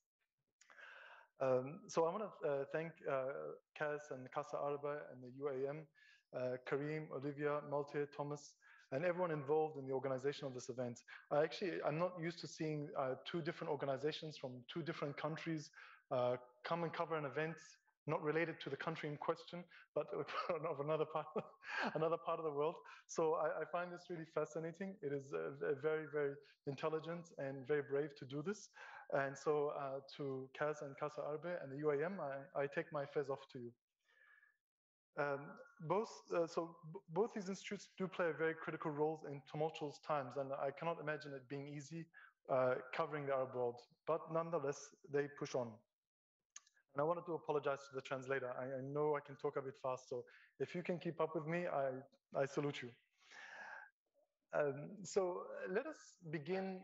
Um, so I want to uh, thank uh, and Casa Árabe and the UAM, uh, Karim, Olivia, Malte, Thomas, and everyone involved in the organization of this event. I actually, I'm not used to seeing uh, two different organizations from two different countries uh, come and cover an event not related to the country in question, but of another part, another part of the world. So I, I find this really fascinating. It is uh, very, very intelligent and very brave to do this. And so uh, to Kaz and Casa Árabe and the UAM, I, I take my fez off to you. Um, both, uh, so both these institutes do play a very critical role in tumultuous times, and I cannot imagine it being easy uh, covering the Arab world, but nonetheless, they push on. And I wanted to apologize to the translator. I, I, know I can talk a bit fast, so if you can keep up with me, I, I salute you. Um, so let us begin.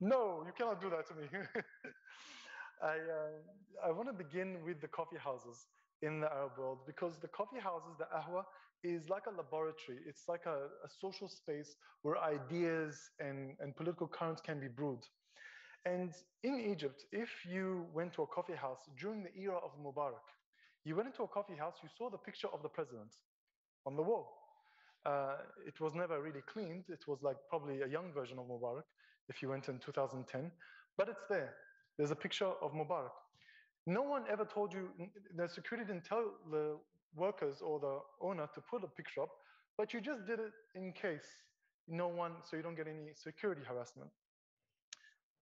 No, you cannot do that to me. I, uh, I want to begin with the coffee houses in the Arab world because the coffee houses, the ahwa, is like a laboratory. It's like a, a social space where ideas and, and political currents can be brewed. And in Egypt, if you went to a coffee house during the era of Mubarak, you went into a coffee house, you saw the picture of the president on the wall. Uh, it was never really cleaned. It was like probably a young version of Mubarak if you went in 2010, but it's there. There's a picture of Mubarak. No one ever told you, the security didn't tell the workers or the owner to put a picture up, but you just did it in case no one, so you don't get any security harassment.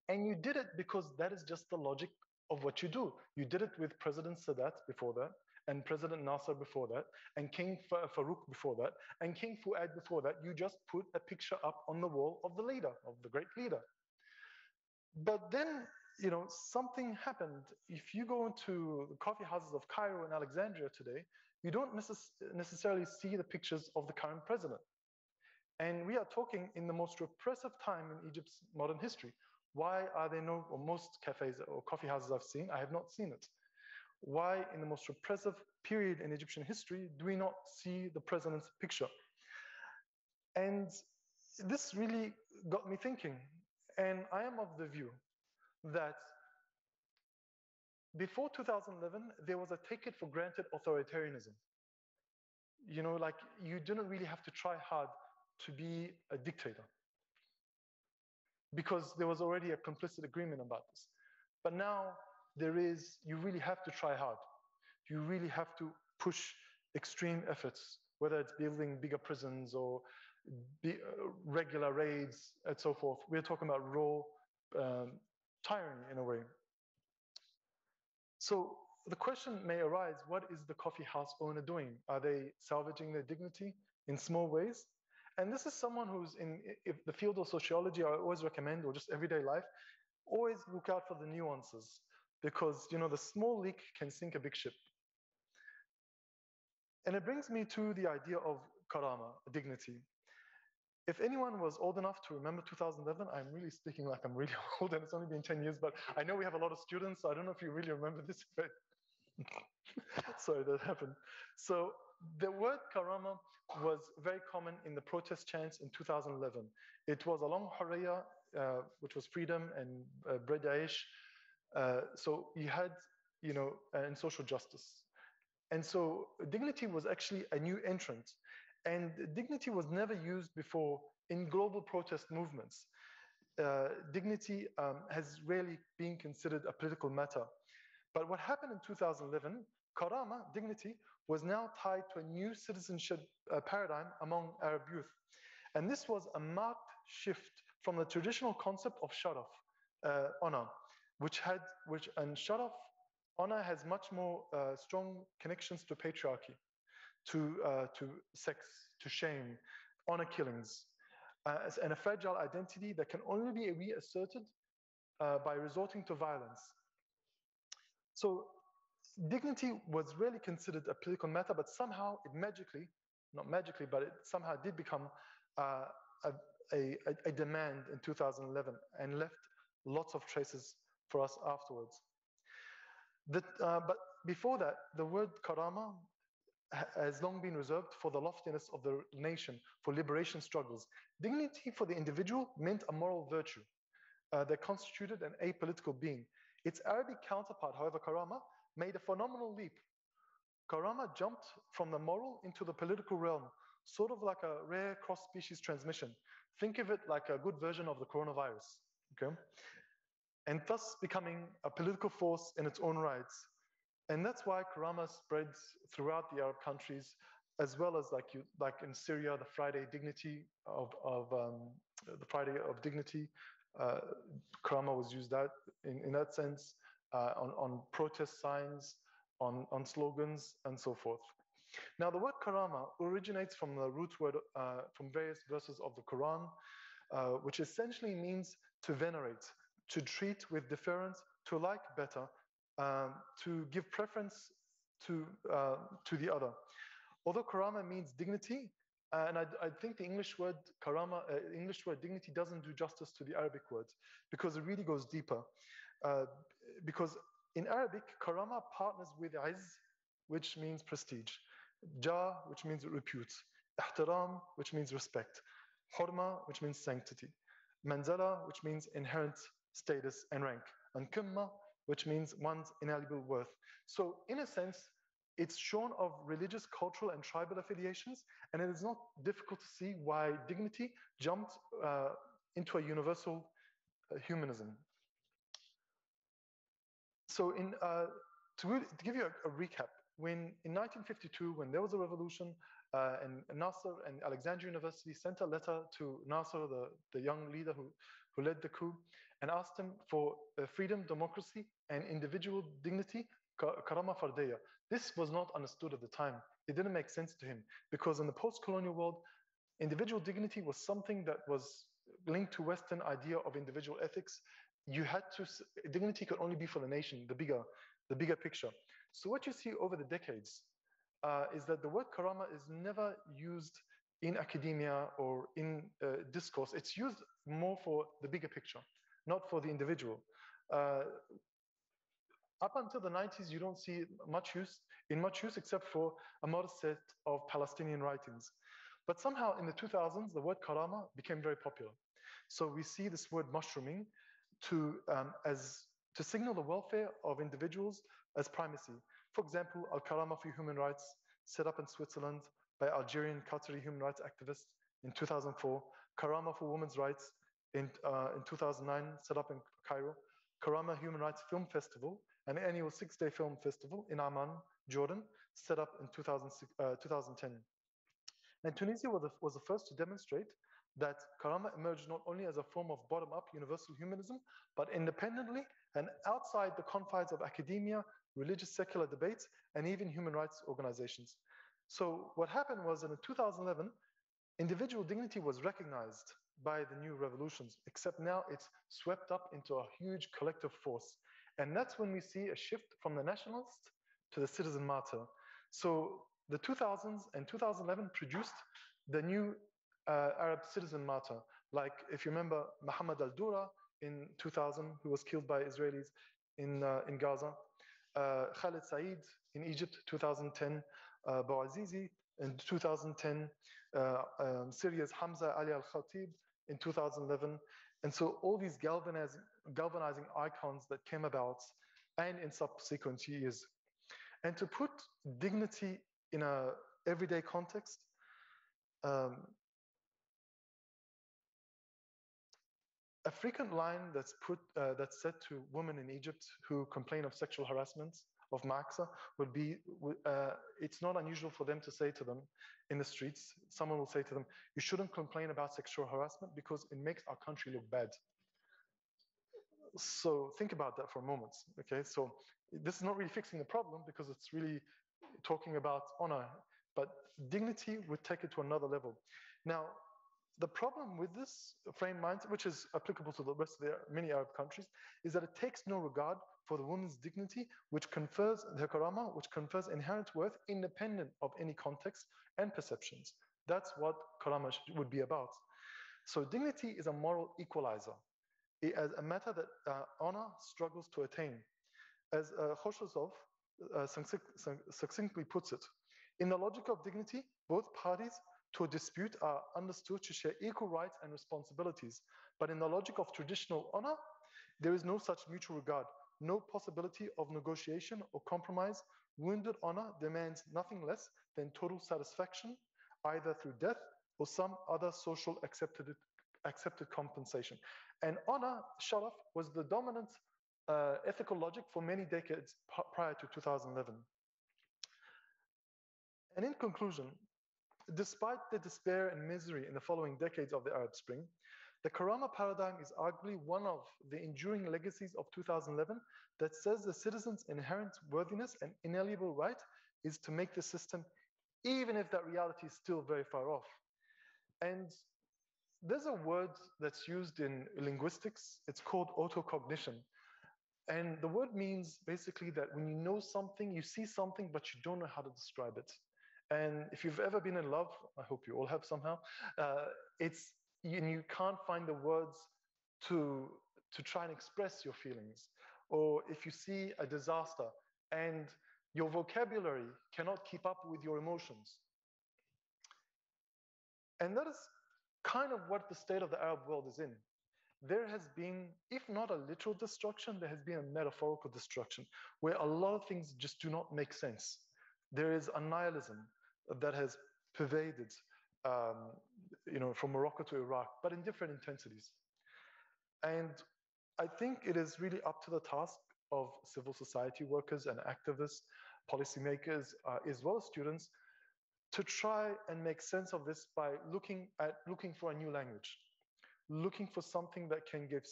And you did it because that is just the logic of what you do. You did it with President Sadat before that, and President Nasser before that, and King Farouk before that, and King Fuad before that. You just put a picture up on the wall of the leader, of the great leader. But then you know, something happened. If you go into the coffee houses of Cairo and Alexandria today, you don't necess necessarily see the pictures of the current president. And we are talking in the most repressive time in Egypt's modern history. Why are there no, or most cafes or coffee houses I've seen, I have not seen it. Why, in the most repressive period in Egyptian history, do we not see the president's picture? And this really got me thinking. And I am of the view that before 2011, there was a take it for granted authoritarianism. You know, like you didn't really have to try hard to be a dictator because there was already a complicit agreement about this. But now there is, you really have to try hard. You really have to push extreme efforts, whether it's building bigger prisons or uh, regular raids and so forth. We're talking about raw um, tiring in a way. So the question may arise, what is the coffee house owner doing? Are they salvaging their dignity in small ways? And this is someone who's in the field of sociology, I always recommend, or just everyday life, always look out for the nuances because you know the small leak can sink a big ship. And it brings me to the idea of karama, dignity if anyone was old enough to remember 2011, I'm really speaking like I'm really old and it's only been 10 years, but I know we have a lot of students, so I don't know if you really remember this. Sorry, that happened. So the word karama was very common in the protest chants in 2011. It was along Hurriya, uh, which was freedom, and uh, Uh, so you had, you know, and social justice. And so dignity was actually a new entrant and dignity was never used before in global protest movements. Uh, dignity um, has rarely been considered a political matter. But what happened in 2011, karama, dignity, was now tied to a new citizenship uh, paradigm among Arab youth. And this was a marked shift from the traditional concept of sharaf, uh, honor, which had, which, and sharaf, honor has much more uh, strong connections to patriarchy to, uh, to sex, to shame, honor killings, uh, and a fragile identity that can only be reasserted uh, by resorting to violence. So dignity was really considered a political matter, but somehow it magically, not magically, but it somehow did become uh, a, a, a, demand in 2011 and left lots of traces for us afterwards. That, uh, but before that, the word karama has long been reserved for the loftiness of the nation, for liberation struggles. Dignity for the individual meant a moral virtue uh, that constituted an apolitical being. Its Arabic counterpart, however, Karama, made a phenomenal leap. Karama jumped from the moral into the political realm, sort of like a rare cross-species transmission. Think of it like a good version of the coronavirus, okay? And thus becoming a political force in its own rights. And that's why karama spreads throughout the Arab countries, as well as like you, like in Syria, the Friday dignity of, of um, the Friday of dignity, uh, karama was used that in, in that sense uh, on, on protest signs, on, on slogans, and so forth. Now, the word karama originates from the root word uh, from various verses of the Quran, uh, which essentially means to venerate, to treat with deference, to like better, um, to give preference to, uh, to the other. Although karama means dignity, and I, I, think the English word karama, uh, English word dignity doesn't do justice to the Arabic word because it really goes deeper. Uh, because in Arabic, karama partners with iz, which means prestige, ja, which means repute, ihtiram, which means respect, hurma, which means sanctity, manzala, which means inherent status and rank, and qimma, which means one's inalienable worth. So in a sense, it's shorn of religious, cultural, and tribal affiliations, and it is not difficult to see why dignity jumped uh, into a universal uh, humanism. So, in, uh, to, really, to, give you a, a, recap, when in 1952, when there was a revolution, uh, and Nasser and Alexandria University sent a letter to Nasser, the, the young leader who, who led the coup, and asked him for uh, freedom, democracy, and individual dignity karama fardeya. This was not understood at the time. It didn't make sense to him because in the post-colonial world, individual dignity was something that was linked to Western idea of individual ethics. You had to dignity could only be for the nation, the bigger, the bigger picture. So what you see over the decades uh, is that the word karama is never used in academia or in uh, discourse. It's used more for the bigger picture, not for the individual. Uh, up until the 90s, you don't see much use in much use except for a modest set of Palestinian writings. But somehow in the 2000s, the word karama became very popular. So we see this word mushrooming to um, as to signal the welfare of individuals as primacy. For example, Al Karama for Human Rights, set up in Switzerland by Algerian Qatari human rights activists in 2004. Karama for Women's Rights in, uh, in 2009, set up in Cairo. Karama Human Rights Film Festival an annual six-day film festival in Amman, Jordan, set up in 2000, uh, 2010. And Tunisia was the, was the first to demonstrate that Karama emerged not only as a form of bottom-up universal humanism, but independently and outside the confines of academia, religious secular debates, and even human rights organizations. So what happened was in 2011, individual dignity was recognized by the new revolutions, except now it's swept up into a huge collective force. And that's when we see a shift from the nationalist to the citizen martyr. So the 2000s and 2011 produced the new uh, Arab citizen martyr. Like if you remember Muhammad al-Dura in 2000, who was killed by Israelis in, uh, in Gaza. Uh, Khalid Said in Egypt, 2010. Uh, Bouazizi in 2010. Uh, um, Syria's Hamza Ali al-Khatib in 2011. And so all these galvanizing, galvanizing icons that came about and in subsequent years. And to put dignity in a everyday context, um, a frequent line that's put uh, that's said to women in Egypt who complain of sexual harassment of Maxa would be uh, it's not unusual for them to say to them in the streets someone will say to them you shouldn't complain about sexual harassment because it makes our country look bad. So think about that for a moment okay? So this is not really fixing the problem because it's really talking about honor but dignity would take it to another level. Now the problem with this frame mindset, which is applicable to the rest of the many Arab countries, is that it takes no regard for the woman's dignity, which confers the karama, which confers inherent worth independent of any context and perceptions. That's what karama would be about. So dignity is a moral equalizer, as a matter that uh, honor struggles to attain. As uh, Khoshesov uh, succinctly puts it, in the logic of dignity, both parties to a dispute are understood to share equal rights and responsibilities. But in the logic of traditional honor, there is no such mutual regard, no possibility of negotiation or compromise. Wounded honor demands nothing less than total satisfaction, either through death or some other social accepted, accepted compensation. And honor, sharaf, was the dominant uh, ethical logic for many decades prior to 2011. And in conclusion, despite the despair and misery in the following decades of the Arab Spring, the Karama paradigm is arguably one of the enduring legacies of 2011 that says the citizen's inherent worthiness and inalienable right is to make the system, even if that reality is still very far off. And there's a word that's used in linguistics, it's called hypocognition. And the word means basically that when you know something, you see something, but you don't know how to describe it. And if you've ever been in love, I hope you all have somehow, uh, it's you, you can't find the words to to try and express your feelings. Or if you see a disaster and your vocabulary cannot keep up with your emotions. And that is kind of what the state of the Arab world is in. There has been, if not a literal destruction, there has been a metaphorical destruction where a lot of things just do not make sense. There is a nihilism that has pervaded, um, you know, from Morocco to Iraq, but in different intensities. And I think it is really up to the task of civil society workers and activists, policymakers, uh, as well as students, to try and make sense of this by looking at looking for a new language, looking for something that can give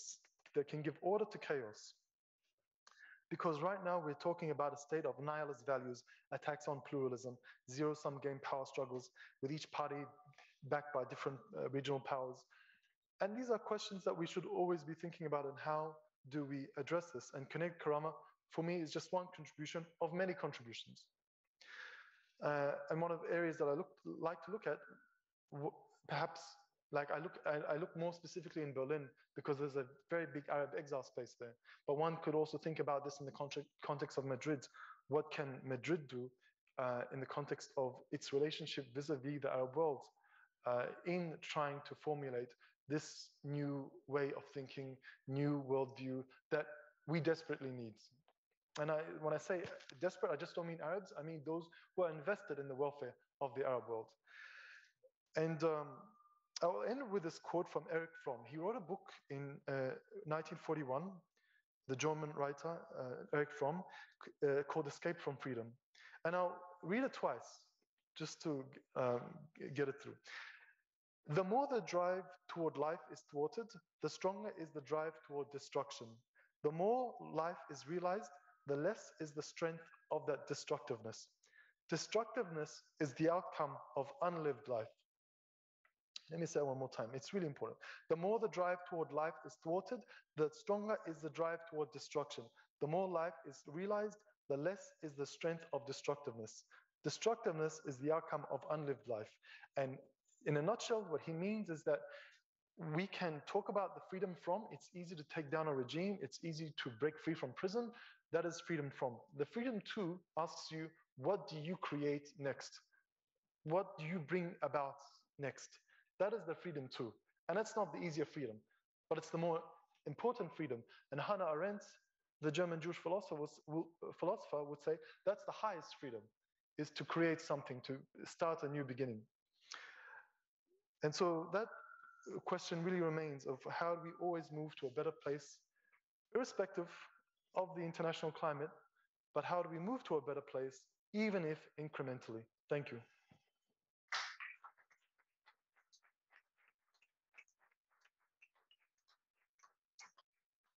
that can give order to chaos. Because right now we're talking about a state of nihilist values, attacks on pluralism, zero-sum game power struggles, with each party backed by different uh, regional powers. And these are questions that we should always be thinking about and how do we address this? And Kinetic Karama, for me, is just one contribution of many contributions. Uh, and one of the areas that I look, like to look at, perhaps like I look, I, I, look more specifically in Berlin because there's a very big Arab exile space there. But one could also think about this in the context of Madrid. What can Madrid do uh, in the context of its relationship vis-a-vis the Arab world in trying to formulate this new way of thinking, new worldview that we desperately need. And I, when I say desperate, I just don't mean Arabs. I mean those who are invested in the welfare of the Arab world. And um, I will end with this quote from Erich Fromm. He wrote a book in uh, 1941, the German writer uh, Erich Fromm, uh, called Escape from Freedom. And I'll read it twice just to um, get it through. The more the drive toward life is thwarted, the stronger is the drive toward destruction. The more life is realized, the less is the strength of that destructiveness. Destructiveness is the outcome of unlived life. Let me say it one more time. It's really important. The more the drive toward life is thwarted, the stronger is the drive toward destruction. The more life is realized, the less is the strength of destructiveness. Destructiveness is the outcome of unlived life. And in a nutshell, what he means is that we can talk about the freedom from. It's easy to take down a regime. It's easy to break free from prison. That is freedom from. The freedom to asks you, what do you create next? What do you bring about next? That is the freedom to. And that's not the easier freedom, but it's the more important freedom. And Hannah Arendt, the German Jewish philosopher, philosopher would say that's the highest freedom, is to create something, to start a new beginning. And so that question really remains of how do we always move to a better place, irrespective of the international climate, but how do we move to a better place, even if incrementally? Thank you.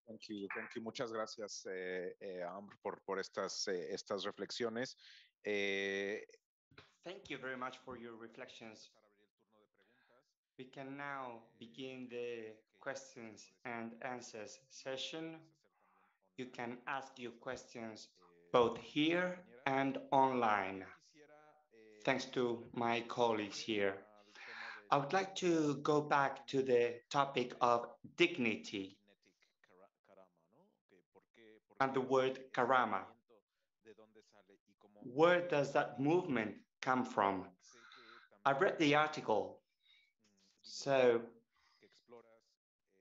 Thank you, thank you. Muchas gracias, eh, eh, Amr, por, por estas, eh, estas reflexiones. Eh, thank you very much for your reflections. We can now begin the questions and answers session you can ask your questions both here and online. Thanks to my colleagues here. I would like to go back to the topic of dignity and the word karama. Where does that movement come from? I read the article, so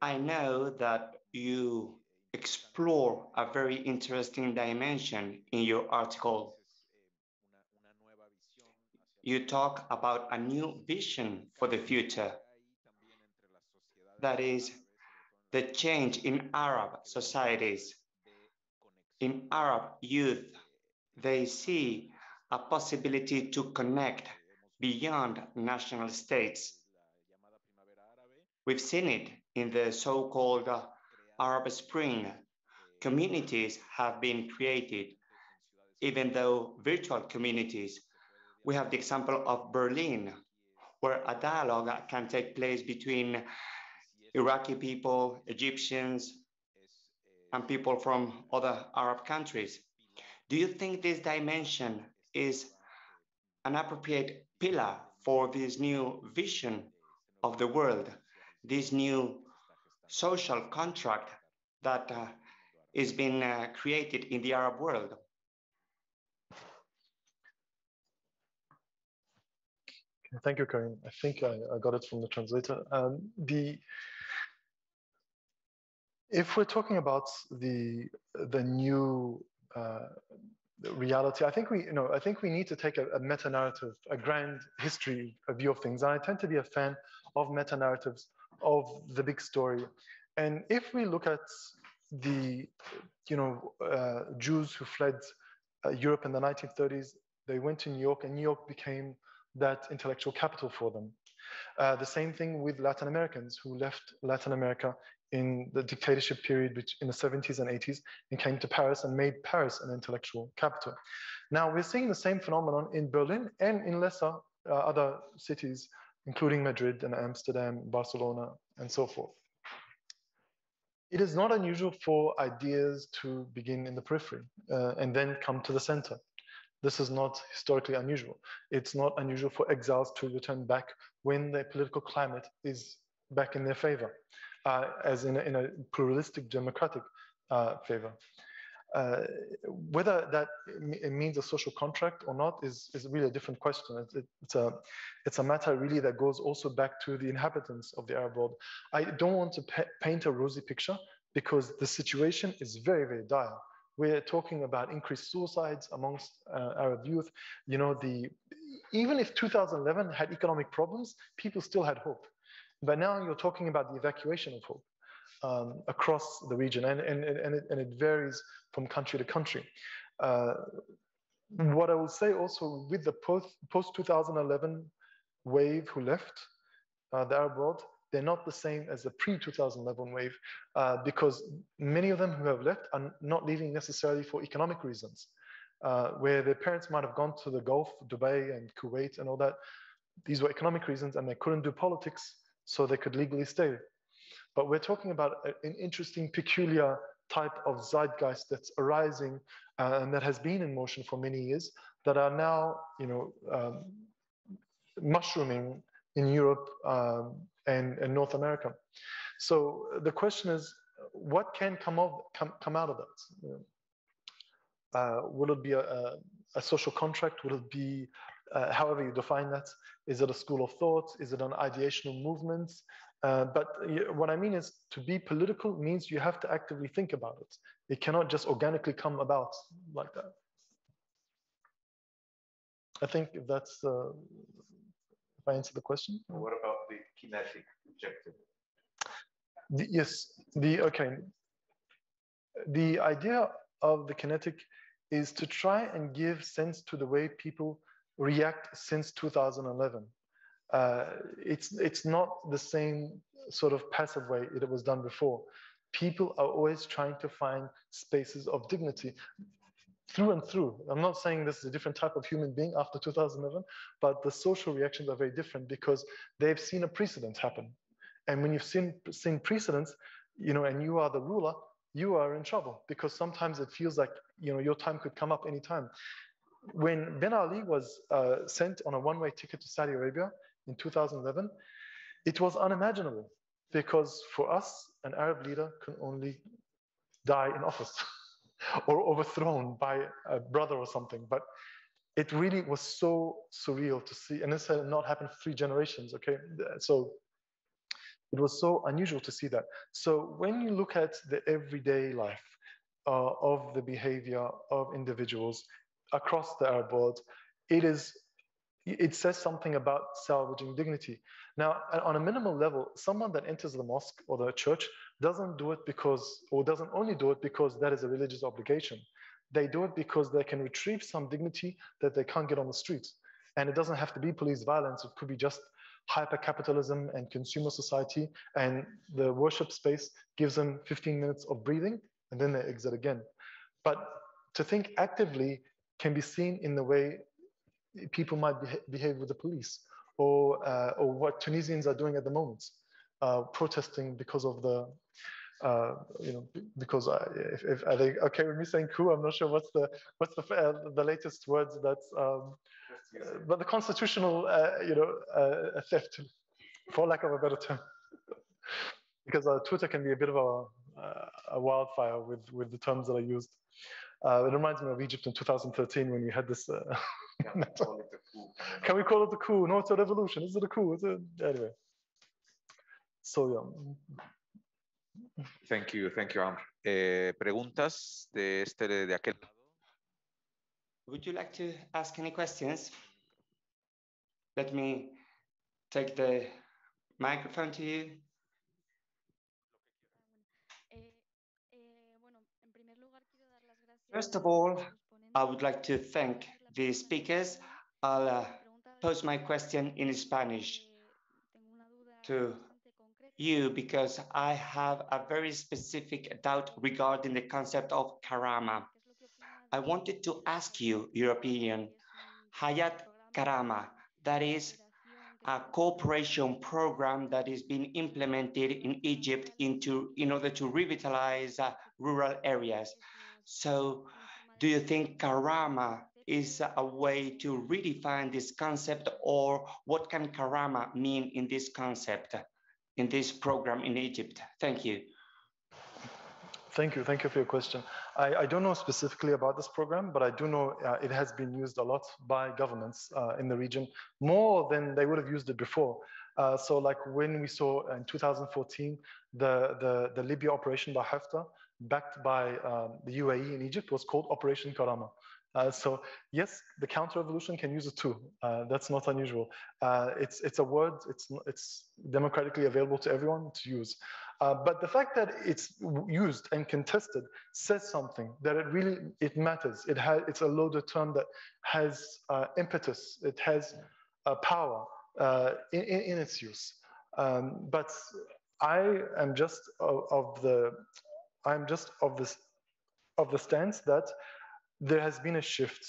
I know that you explore a very interesting dimension in your article. You talk about a new vision for the future. That is the change in Arab societies in Arab youth, they see a possibility to connect beyond national states. We've seen it in the so-called Arab Spring. Communities have been created, even though virtual communities. We have the example of Berlin, where a dialogue can take place between Iraqi people, Egyptians, and people from other Arab countries. Do you think this dimension is an appropriate pillar for this new vision of the world, this new social contract that uh, is being uh, created in the Arab world? Thank you, Karim. I think I, I got it from the translator. Um, the if we're talking about the the new uh, reality, I think we you know I think we need to take a, a meta narrative, a grand history a view of things. And I tend to be a fan of meta narratives of the big story. And if we look at the you know uh, Jews who fled uh, Europe in the 1930s, they went to New York, and New York became that intellectual capital for them. Uh, the same thing with Latin Americans who left Latin America in the dictatorship period which in the 70s and 80s and came to Paris and made Paris an intellectual capital. Now we're seeing the same phenomenon in Berlin and in lesser uh, other cities, including Madrid and Amsterdam, Barcelona, and so forth. It is not unusual for ideas to begin in the periphery uh, and then come to the center. This is not historically unusual. It's not unusual for exiles to return back when the political climate is back in their favor, uh, as in a, in a, pluralistic democratic uh, favor. Uh, whether that it means a social contract or not is, is really a different question. It's, it's, a, it's a matter really that goes also back to the inhabitants of the Arab world. I don't want to paint a rosy picture because the situation is very, very dire. We're talking about increased suicides amongst uh, Arab youth. You know, the even if 2011 had economic problems, people still had hope. But now you're talking about the evacuation of hope um, across the region, and, and, and, it, and it varies from country to country. Uh, what I will say also with the post, post 2011 wave who left uh, the Arab world, they're not the same as the pre 2011 wave uh, because many of them who have left are not leaving necessarily for economic reasons, uh, where their parents might have gone to the Gulf, Dubai, and Kuwait, and all that. These were economic reasons, and they couldn't do politics, so they could legally stay. But we're talking about an interesting, peculiar type of zeitgeist that's arising uh, and that has been in motion for many years that are now, you know, um, mushrooming in Europe um, and, and North America. So the question is, what can come, of, come, come out of that? Uh, will it be a, a, a, social contract? Will it be, uh, however you define that? Is it a school of thought? Is it an ideational movement? Uh, but what I mean is to be political means you have to actively think about it. It cannot just organically come about like that. I think if that's, uh, if I answer the question. What about the kinetic objective? The, yes, the, okay. The idea of the kinetic is to try and give sense to the way people react since 2011. Uh, it's, it's not the same sort of passive way it was done before. People are always trying to find spaces of dignity through and through. I'm not saying this is a different type of human being after 2011, but the social reactions are very different because they've seen a precedent happen. And when you've seen, seen precedents, you know, and you are the ruler, you are in trouble because sometimes it feels like, you know, your time could come up anytime. When Ben Ali was uh, sent on a one-way ticket to Saudi Arabia in 2011, it was unimaginable because for us, an Arab leader can only die in office. or overthrown by a brother or something. But it really was so surreal to see, and this had not happened three generations. Okay, so it was so unusual to see that. So when you look at the everyday life uh, of the behavior of individuals across the Arab world, it is it says something about salvaging dignity. Now, on a minimal level, someone that enters the mosque or the church doesn't do it because, or doesn't only do it because that is a religious obligation. They do it because they can retrieve some dignity that they can't get on the streets. And it doesn't have to be police violence. It could be just hyper capitalism and consumer society. And the worship space gives them 15 minutes of breathing and then they exit again. But to think actively can be seen in the way people might beha behave with the police or, uh, or what Tunisians are doing at the moment, uh, protesting because of the, uh, you know, because I, if, if are they okay with me saying coup? I'm not sure what's the what's the uh, the latest words that's, um, but the constitutional, uh, you know, uh, theft, for lack of a better term, because Twitter can be a bit of a a wildfire with with the terms that are used. it reminds me of Egypt in 2013 when we had this can, we call it a coup? No, it's a revolution. Is it a coup? Is it anyway? So yeah. Thank you, thank you, Amr. Eh, preguntas de este de aquel lado. Would you like to ask any questions? Let me take the microphone to you. First of all, I would like to thank the speakers. I'll uh, pose my question in Spanish to you because I have a very specific doubt regarding the concept of Karama. I wanted to ask you your opinion. Hayat Karama, that is a cooperation program that is being implemented in Egypt into in order to revitalize uh, rural areas. So do you think Karama is a way to redefine this concept or what can Karama mean in this concept, in this program in Egypt? Thank you. Thank you. Thank you for your question. I, I don't know specifically about this program, but I do know uh, it has been used a lot by governments uh, in the region, more than they would have used it before. Uh, so like when we saw in 2014, the, the, the Libya operation by Haftar, backed by um, the UAE in Egypt, was called Operation Karama. Uh, so yes, the counter-revolution can use it too. Uh, that's not unusual. Uh, it's it's a word. It's it's democratically available to everyone to use. Uh, but the fact that it's used and contested says something that it really it matters. It has it's a loaded term that has uh, impetus. It has power in, in, its use. Um, but I am just of, of the I'm just of this of the stance that there has been a shift,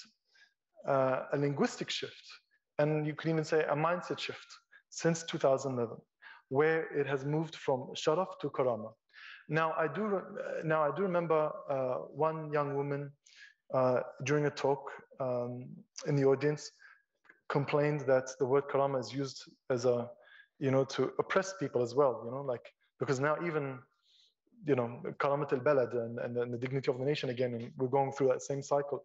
uh, a linguistic shift, and you can even say a mindset shift since 2011, where it has moved from sharaf to karama. Now I do, now I do remember uh, one young woman uh, during a talk um, in the audience complained that the word karama is used as a, you know, to oppress people as well, you know, like, because now even you know, karamat al-balad and, and, and, the dignity of the nation again, and we're going through that same cycle.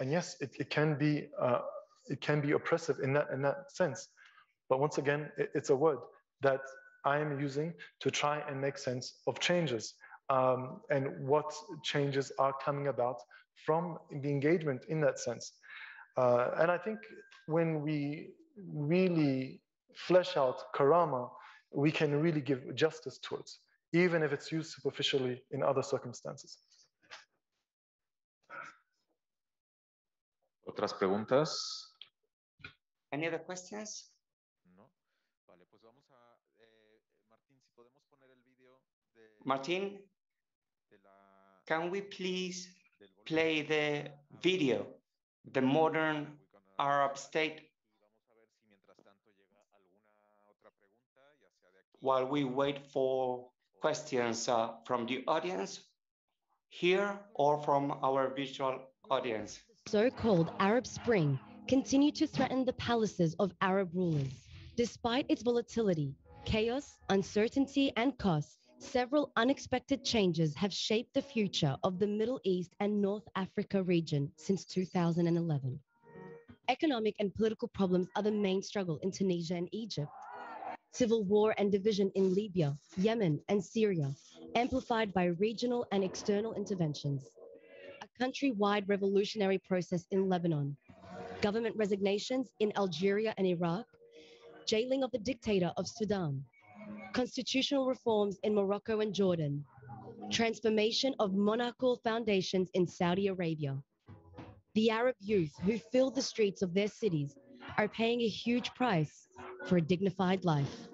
And yes, it, it can be uh, it can be oppressive in that in that sense. But once again, it, it's a word that I am using to try and make sense of changes um, and what changes are coming about from the engagement in that sense. Uh, and I think when we really flesh out karama, we can really give justice to it even if it's used superficially in other circumstances. ¿Otras preguntas? Any other questions? No. Vale, pues vamos a eh, Martín, si podemos poner el vídeo de Martín, de la, can we please play the video, the modern Arab state while we wait for questions uh, from the audience here or from our visual audience. So-called Arab Spring continued to threaten the palaces of Arab rulers. Despite its volatility, chaos, uncertainty, and cost, several unexpected changes have shaped the future of the Middle East and North Africa region since 2011. Economic and political problems are the main struggle in Tunisia and Egypt civil war and division in Libya, Yemen, and Syria, amplified by regional and external interventions, a country-wide revolutionary process in Lebanon, government resignations in Algeria and Iraq, jailing of the dictator of Sudan, constitutional reforms in Morocco and Jordan, transformation of monarchical foundations in Saudi Arabia. The Arab youth who fill the streets of their cities are paying a huge price for a dignified life.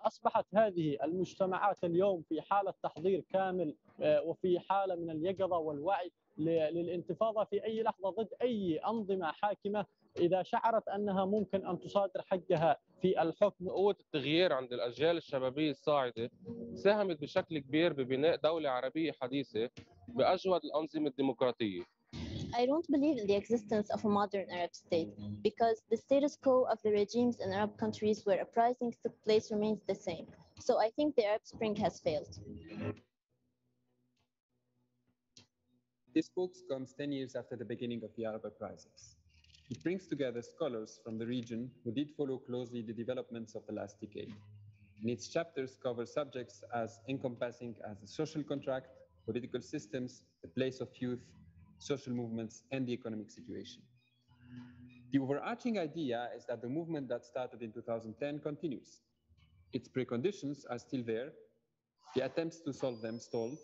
أصبحت هذه المجتمعات اليوم في حالة تحضير كامل آه، وفي حالة من اليقظة والوعي للانتفاضة في أي لحظة ضد أي أنظمة حاكمة. إذا شعرت أنها ممكن أن تصادر حقها في الحكم. قوة التغيير عند الأجيال الشبابية الصاعدة ساهمت بشكل كبير ببناء دولة عربية حديثة بأجود الأنظمة الديمقراطية. I don't believe in the existence of a modern Arab state because the status quo of the regimes in Arab countries where uprisings took place remains the same. So I think the Arab Spring has failed. This book comes 10 years after the beginning of the Arab uprisings. It brings together scholars from the region who did follow closely the developments of the last decade. And its chapters cover subjects as encompassing as the social contract, political systems, the place of youth, social movements, and the economic situation. The overarching idea is that the movement that started in 2010 continues. Its preconditions are still there, the attempts to solve them stalled,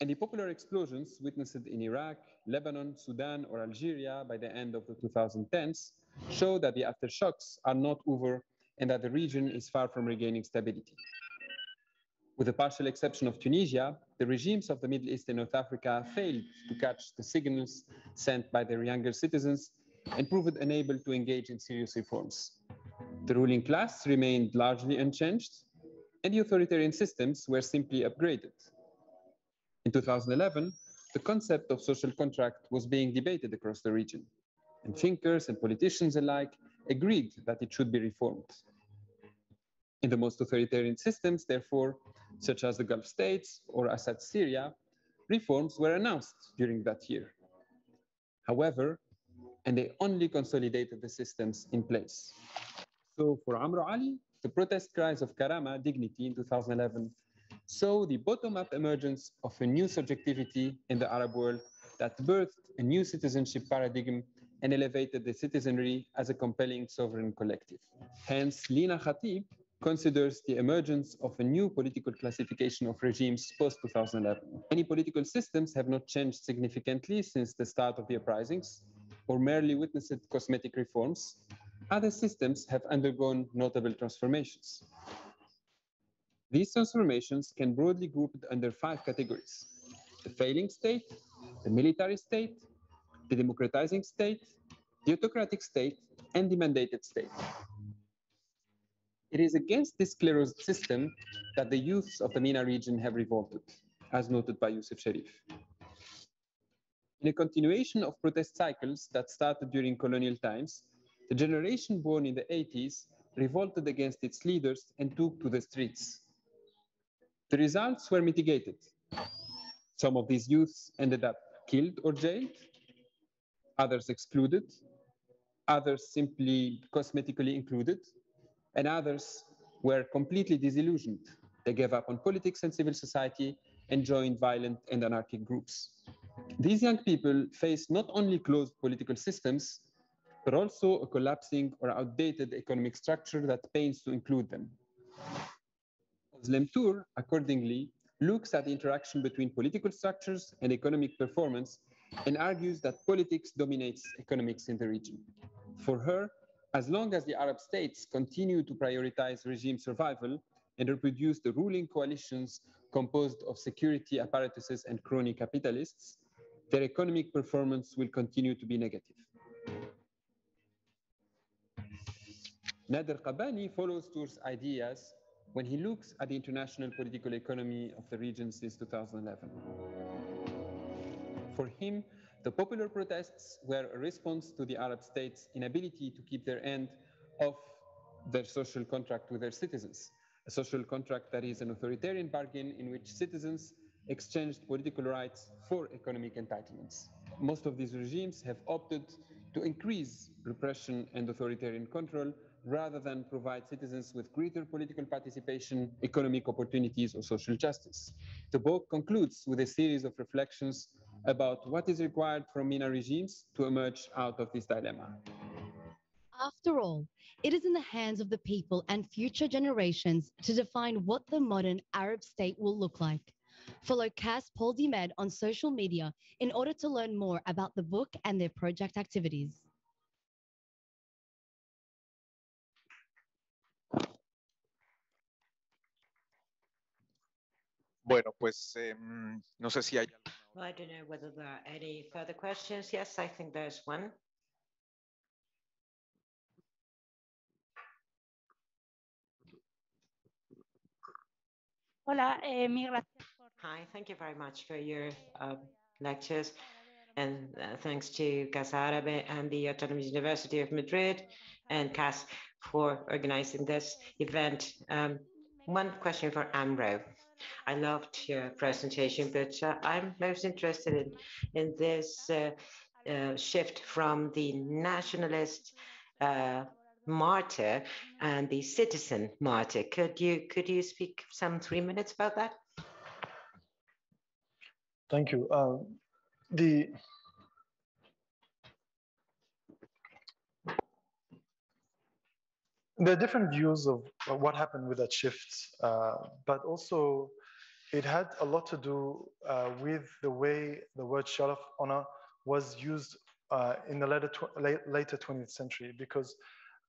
and the popular explosions witnessed in Iraq, Lebanon, Sudan, or Algeria by the end of the 2010s show that the aftershocks are not over and that the region is far from regaining stability. With the partial exception of Tunisia, the regimes of the Middle East and North Africa failed to catch the signals sent by their younger citizens and proved unable to engage in serious reforms. The ruling class remained largely unchanged, and the authoritarian systems were simply upgraded. In 2011, the concept of social contract was being debated across the region, and thinkers and politicians alike agreed that it should be reformed. In the most authoritarian systems, therefore, such as the Gulf states or Assad's Syria, reforms were announced during that year. However, and they only consolidated the systems in place. So for Amro Ali, the protest cries of Karama, dignity in 2011 saw the bottom-up emergence of a new subjectivity in the Arab world that birthed a new citizenship paradigm and elevated the citizenry as a compelling sovereign collective. Hence, Lina Khatib considers the emergence of a new political classification of regimes post-2011. Many political systems have not changed significantly since the start of the uprisings, or merely witnessed cosmetic reforms. Other systems have undergone notable transformations. These transformations can broadly grouped under five categories. The failing state, the military state, the democratizing state, the autocratic state, and the mandated state. It is against this sclerosed system that the youths of the MENA region have revolted, as noted by Youssef Cherif. In a continuation of protest cycles that started during colonial times, the generation born in the 80s revolted against its leaders and took to the streets. The results were mitigated. Some of these youths ended up killed or jailed, others excluded, others simply cosmetically included, and others were completely disillusioned. They gave up on politics and civil society and joined violent and anarchic groups. These young people face not only closed political systems, but also a collapsing or outdated economic structure that pains to include them. Tour, accordingly, looks at the interaction between political structures and economic performance and argues that politics dominates economics in the region. For her, as long as the Arab states continue to prioritize regime survival and reproduce the ruling coalitions composed of security apparatuses and crony capitalists, their economic performance will continue to be negative. Nader Kabbani follows Tour's ideas when he looks at the international political economy of the region since 2011. For him, the popular protests were a response to the Arab states' inability to keep their end of their social contract with their citizens, a social contract that is an authoritarian bargain in which citizens exchanged political rights for economic entitlements. Most of these regimes have opted to increase repression and authoritarian control rather than provide citizens with greater political participation, economic opportunities, or social justice. The book concludes with a series of reflections about what is required from MENA regimes to emerge out of this dilemma. After all, it is in the hands of the people and future generations to define what the modern Arab state will look like. Follow KAS PolDiMed on social media in order to learn more about the book and their project activities. Bueno, pues eh, no sé si hay. Well, I don't know whether there are any further questions. Yes, I think there's one. Hola, eh, mil gracias. Hi, thank you very much for your uh, lectures. And uh, thanks to Casa Árabe and the Autonomous University of Madrid and KAS for organizing this event. Um, one question for Amro. I loved your presentation, but uh, I'm most interested in, in this uh, uh, shift from the nationalist uh, martyr and the citizen martyr. Could you could you speak some three minutes about that? Thank you. Um, the there are different views of what happened with that shift, uh, but also it had a lot to do uh, with the way the word sharaf honor was used uh, in the later, later 20th century because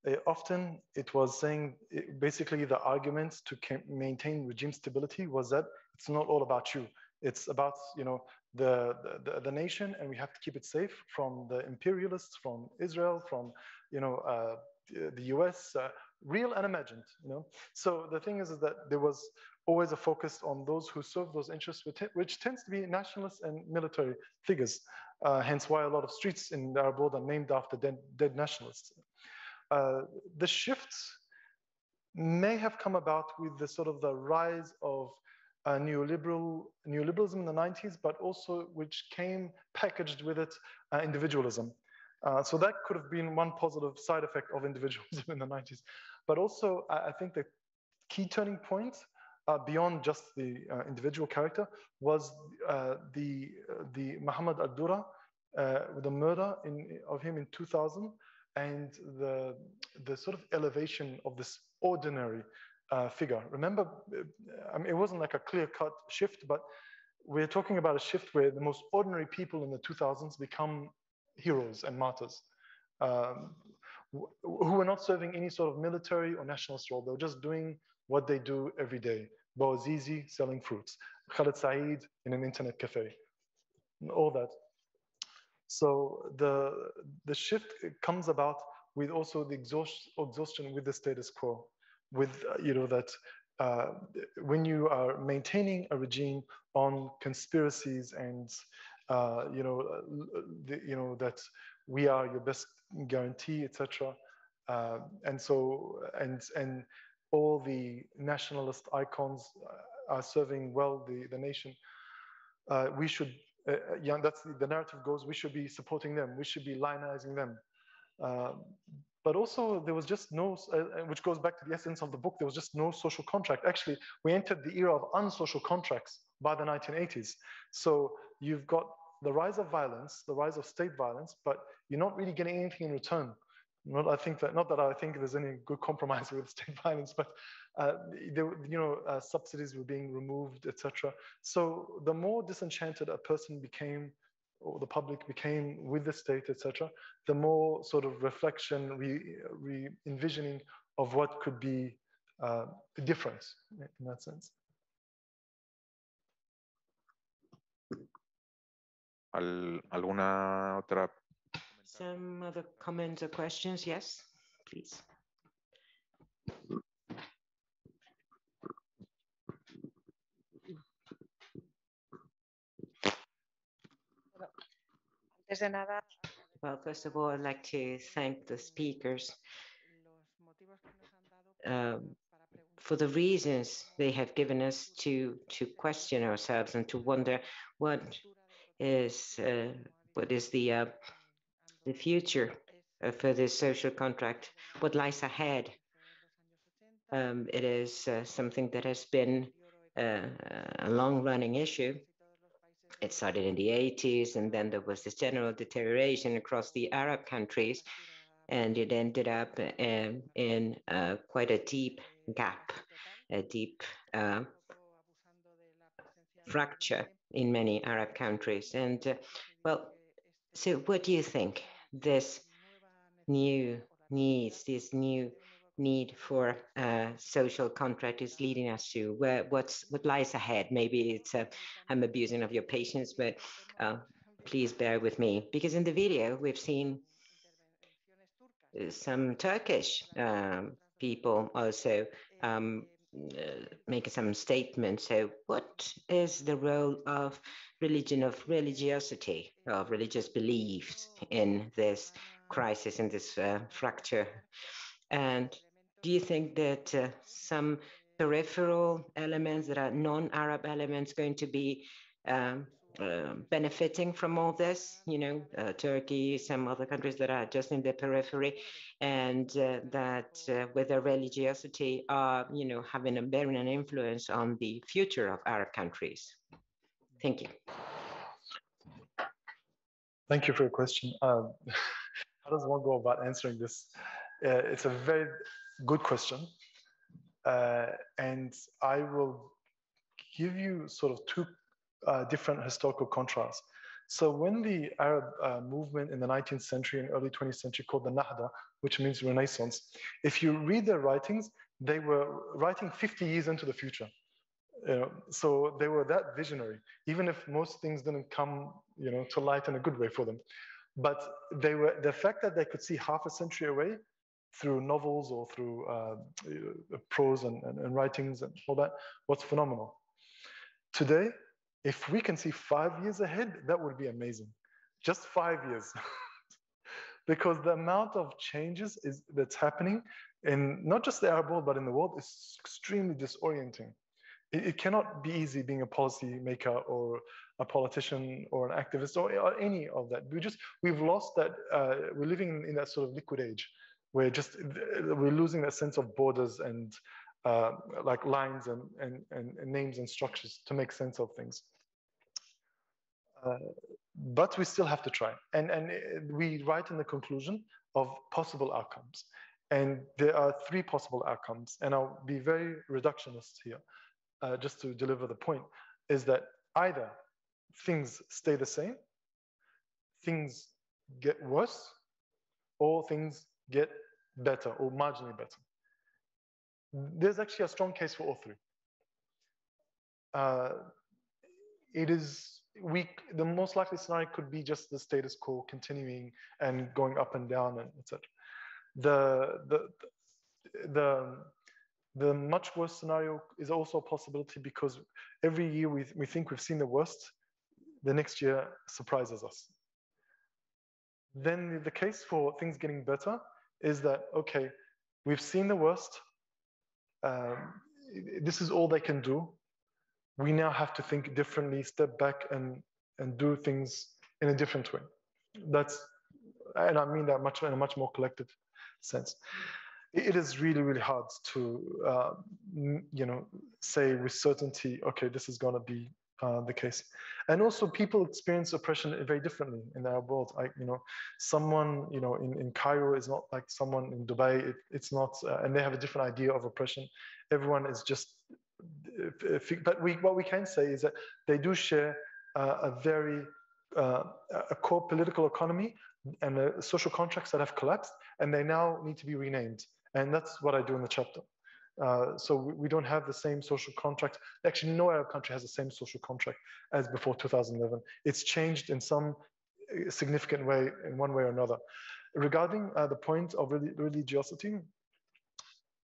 uh, often it was saying it, basically the argument to maintain regime stability was that it's not all about you. It's about you know the, the the nation and we have to keep it safe from the imperialists from israel from you know uh, the us uh, real and imagined you know so the thing is, is that there was always a focus on those who serve those interests which, tends to be nationalists and military figures uh, hence why a lot of streets in the arab world are named after dead, dead nationalists uh, the shifts may have come about with the sort of the rise of uh, neoliberal neoliberalism in the 90s, but also which came packaged with it uh, individualism. Uh, so that could have been one positive side effect of individualism in the 90s. But also, I, think the key turning point uh, beyond just the uh, individual character was uh, the the Muhammad al-Dura, the murder in, of him in 2000, and the the sort of elevation of this ordinary uh, figure. Remember, I mean, it wasn't like a clear-cut shift, but we're talking about a shift where the most ordinary people in the 2000s become heroes and martyrs, um, who were not serving any sort of military or nationalist role. They were just doing what they do every day. Bouazizi selling fruits, Khaled Saeed in an internet cafe, all that. So the, the shift comes about with also the exhaustion with the status quo with uh, you know that uh, when you are maintaining a regime on conspiracies and uh, you know uh, the, you know that we are your best guarantee etc uh, and so and and all the nationalist icons are serving well the the nation uh, we should yeah that's the, the, narrative goes we should be supporting them we should be lionizing them but also there was just no, uh, uh, which goes back to the essence of the book, there was just no social contract. Actually, we entered the era of unsocial contracts by the 1980s. So you've got the rise of violence, the rise of state violence, but you're not really getting anything in return. Not, I think that, not that I think there's any good compromise with state violence, but uh, there, you know, uh, subsidies were being removed, etc. So the more disenchanted a person became or the public became with the state, etc., the more sort of reflection, re, re envisioning of what could be uh, different in that sense. Al, ¿Alguna otra? Some other comments or questions? Yes, please. Well, first of all, I'd like to thank the speakers um, for the reasons they have given us to to question ourselves and to wonder what is uh, what is the uh, the future for this social contract, what lies ahead. Um, it is uh, something that has been uh, a long-running issue. It started in the 80s, and then there was this general deterioration across the Arab countries, and it ended up um, in uh, quite a deep gap, a deep uh, fracture in many Arab countries. And uh, well, so what do you think this new needs, this new need for a social contract is leading us to? Where what's what lies ahead? Maybe it's uh, I'm abusing of your patience, but uh, please bear with me because in the video we've seen uh, some Turkish um, people also um, uh, making some statements. So, what is the role of religion, of religiosity, of religious beliefs in this crisis, in this uh, fracture? And do you think that uh, some peripheral elements that are non-Arab elements going to be um, uh, benefiting from all this, you know, uh, Turkey, some other countries that are just in the periphery, and uh, that uh, with their religiosity are, you know, having a bearing an influence on the future of Arab countries. Thank you. Thank you for your question. Um, how does one go about answering this? Uh, it's a very good question. Uh, and I will give you sort of two uh, different historical contrasts. So when the Arab uh, movement in the 19th century and early 20th century called the Nahda, which means Renaissance, if you read their writings, they were writing 50 years into the future. You know, so they were that visionary, even if most things didn't come, you know, to light in a good way for them. But they were the fact that they could see half a century away through novels or through uh, prose and, and, and writings and all that was phenomenal. Today, if we can see five years ahead, that would be amazing. Just five years. because the amount of changes is, that's happening in not just the Arab world, but in the world is extremely disorienting. It, it cannot be easy being a policy maker or a politician or an activist or, or any of that. We just, we've lost that, uh, we're living in that sort of liquid age where just, we're losing that sense of borders and uh, like lines and, and, and, names and structures to make sense of things. Uh, but we still have to try. And, and we write in the conclusion of possible outcomes. And there are three possible outcomes. And I'll be very reductionist here, uh, just to deliver the point, is that either things stay the same, things get worse, or things get better or marginally better. There's actually a strong case for all three. Uh, it is we the most likely scenario could be just the status quo continuing and going up and down and etc. The the the the much worse scenario is also a possibility because every year we, we think we've seen the worst, the next year surprises us. Then the case for things getting better is that, okay, we've seen the worst, um, this is all they can do, we now have to think differently, step back and, and do things in a different way. That's, and I mean that much in a much more collective sense. It is really, really hard to, uh, you know, say with certainty, okay, this is going to be uh, the case. And also people experience oppression very differently in our world. Like, you know, someone, you know, in, in Cairo is not like someone in Dubai. It, it's not, uh, and they have a different idea of oppression. Everyone is just but we, what we can say is that they do share uh, a very uh, a core political economy and social contracts that have collapsed, and they now need to be renamed. And that's what I do in the chapter. Uh, so we, we, don't have the same social contract. Actually, no Arab country has the same social contract as before 2011. It's changed in some uh, significant way, in one way or another. Regarding uh, the point of religiosity,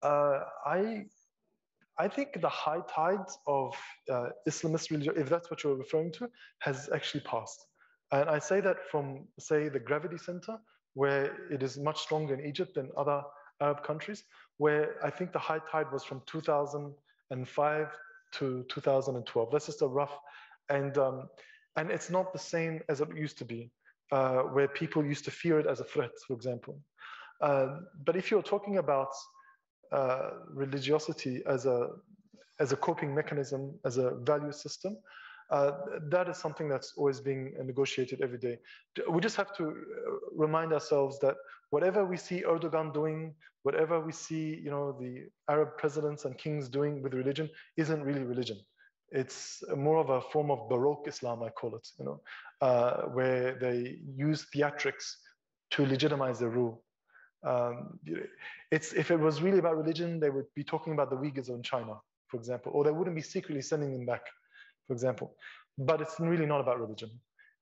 I I think the high tide of uh, Islamist religion, if that's what you're referring to, has actually passed. And I say that from, say, the gravity center, where it is much stronger in Egypt than other Arab countries, where I think the high tide was from 2005 to 2012. That's just a rough, and um, and it's not the same as it used to be, uh, where people used to fear it as a threat, for example. Uh, but if you're talking about uh, religiosity as a as a coping mechanism, as a value system, uh, that is something that's always being negotiated every day. We just have to uh, remind ourselves that whatever we see Erdogan doing, whatever we see, you know, the Arab presidents and kings doing with religion isn't really religion. It's more of a form of Baroque Islam, I call it, you know, uh, where they use theatrics to legitimize their rule. Um, it's, if it was really about religion, they would be talking about the Uyghurs in China, for example, or they wouldn't be secretly sending them back for example. But it's really not about religion.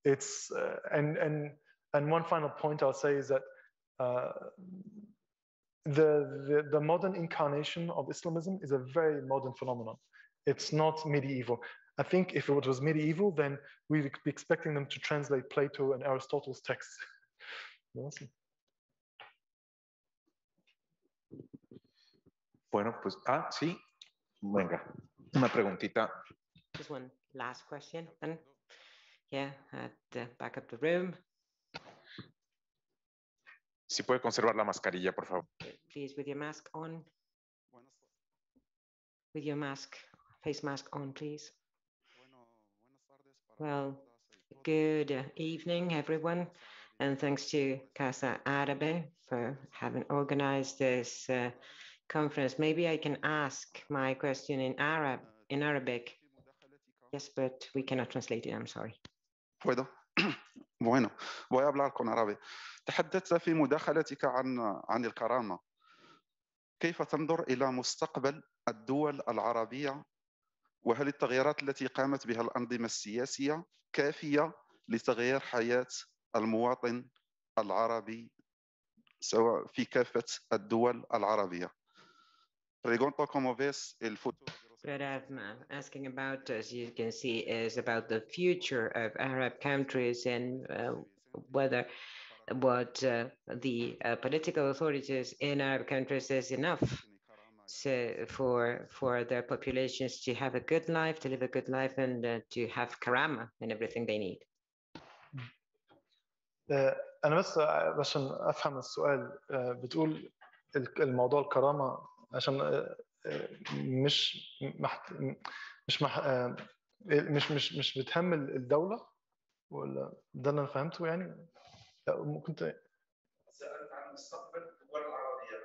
It's uh, and and and one final point I'll say is that uh, the, the the modern incarnation of Islamism is a very modern phenomenon. It's not medieval. I think if it was medieval, then we'd be expecting them to translate Plato and Aristotle's texts. Bueno, pues, ah, sí. Venga, una preguntita. Just one last question then. Yeah, at the back of the room. Si puede conservar la mascarilla, por favor. Please, with your mask on. With your mask, face mask on, please. Well, good evening, everyone, and thanks to Casa Arabe for having organized this uh, conference. Maybe I can ask my question in Arab, in Arabic. Yes, but we cannot translate it. I'm sorry. ¿Puedo? bueno, voy a hablar con árabe. تحدثت في مداخلتك عن عن الكرامة. كيف تنظر إلى مستقبل الدول العربية وهل التغييرات التي قامت بها الأنظمة السياسية كافية لتغيير حياة المواطن العربي سواء في كافة الدول العربية. Pregunto cómo ves el futuro what I'm asking about, as you can see, is about the future of Arab countries and uh, whether what uh, the uh, political authorities in Arab countries is enough so for for their populations to have a good life, to live a good life, and uh, to have karama and everything they need. أنا بس عشان أفهم السؤال بتقول الموضوع الكرامة عشان مش محت... مش مح... مش مش مش بتهم الدولة ولا ده اللي أنا فهمته يعني؟ ممكن ت... سألت عن مستقبل الدول العربية.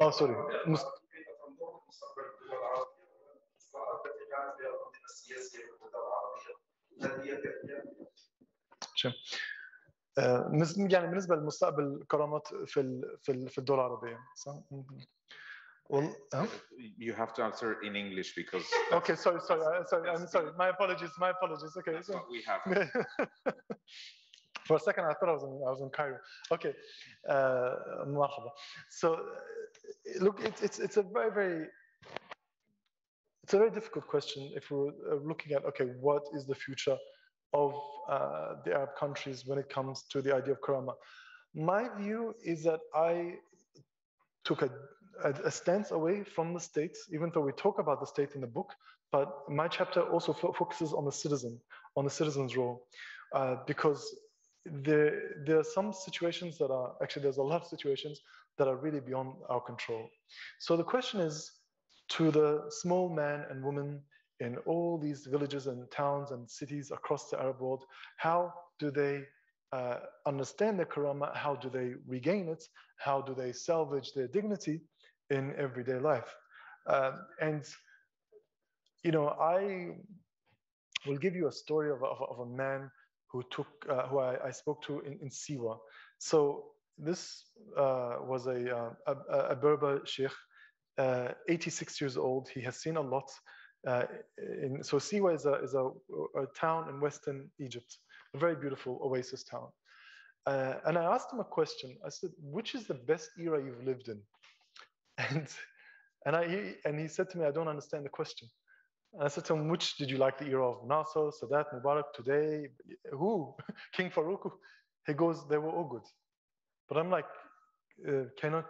آه سوري. مست... كيف تنظر مستقبل الدول العربية. التي كانت بها الانظمه السياسية في الدول العربية. هل هي؟ يعني بالنسبة لمستقبل كرامات في في في الدول العربية صح؟ Well, huh? you have to answer in English because. Okay, sorry, sorry, uh, sorry. I'm sorry. My apologies. My apologies. Okay, so we have. For a second, I thought I was in, I was in Cairo. Okay, uh, So, look, it's it's it's a very very it's a very difficult question if we're looking at okay, what is the future of uh, the Arab countries when it comes to the idea of karama? My view is that I took a a, stance away from the state, even though we talk about the state in the book, but my chapter also fo focuses on the citizen, on the citizen's role, uh, because there, there are some situations that are, actually there's a lot of situations that are really beyond our control. So the question is to the small man and woman in all these villages and towns and cities across the Arab world, how do they uh, understand their karama? How do they regain it? How do they salvage their dignity? In everyday life. Um, and, you know, I will give you a story of, of, of a man who took, uh, who I, I, spoke to in, in Siwa. So this uh, was a, uh, a, a, Berber sheikh, uh, 86 years old. He has seen a lot. Uh, in, so Siwa is, a, is a, a, town in Western Egypt, a very beautiful oasis town. Uh, and I asked him a question. I said, which is the best era you've lived in? And and I he, and he said to me, I don't understand the question. And I said to him, which did you like the era of Nasser, Sadat, Mubarak, today? Who? King Farouk? He goes, they were all good. But I'm like, uh, cannot,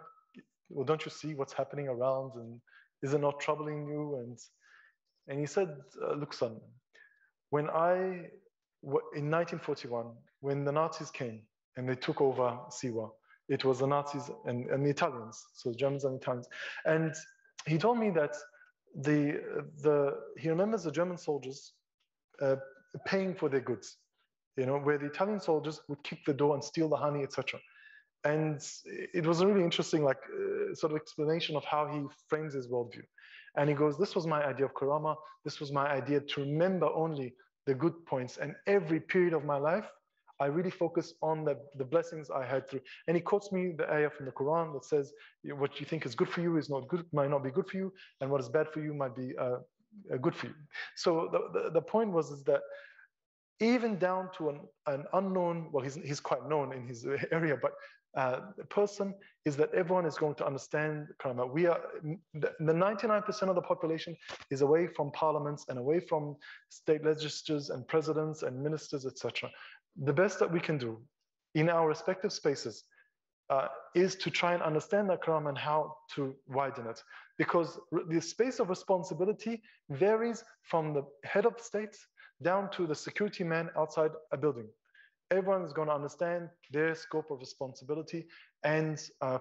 well, don't you see what's happening around? And is it not troubling you? And and he said, uh, look, son, when I, in 1941, when the Nazis came and they took over Siwa, it was the Nazis and, and the Italians, so Germans and Italians. And he told me that the, the, he remembers the German soldiers uh, paying for their goods. You know, where the Italian soldiers would kick the door and steal the honey, etc. And it was a really interesting, like, uh, sort of explanation of how he frames his worldview. And he goes, "This was my idea of karama. This was my idea to remember only the good points. And every period of my life, I really focus on the, the blessings I had through. And he quotes me the ayah from the Quran that says, what you think is good for you is not good, might not be good for you, and what is bad for you might be uh, uh, good for you. So the, the, the point was is that even down to an, an unknown, well, he's, he's quite known in his area, but uh, person is that everyone is going to understand karama. We are the 99% of the population is away from parliaments and away from state legislatures and presidents and ministers, etc the best that we can do in our respective spaces uh, is to try and understand that Quran and how to widen it. Because the space of responsibility varies from the head of state down to the security man outside a building. Everyone is going to understand their scope of responsibility and uh.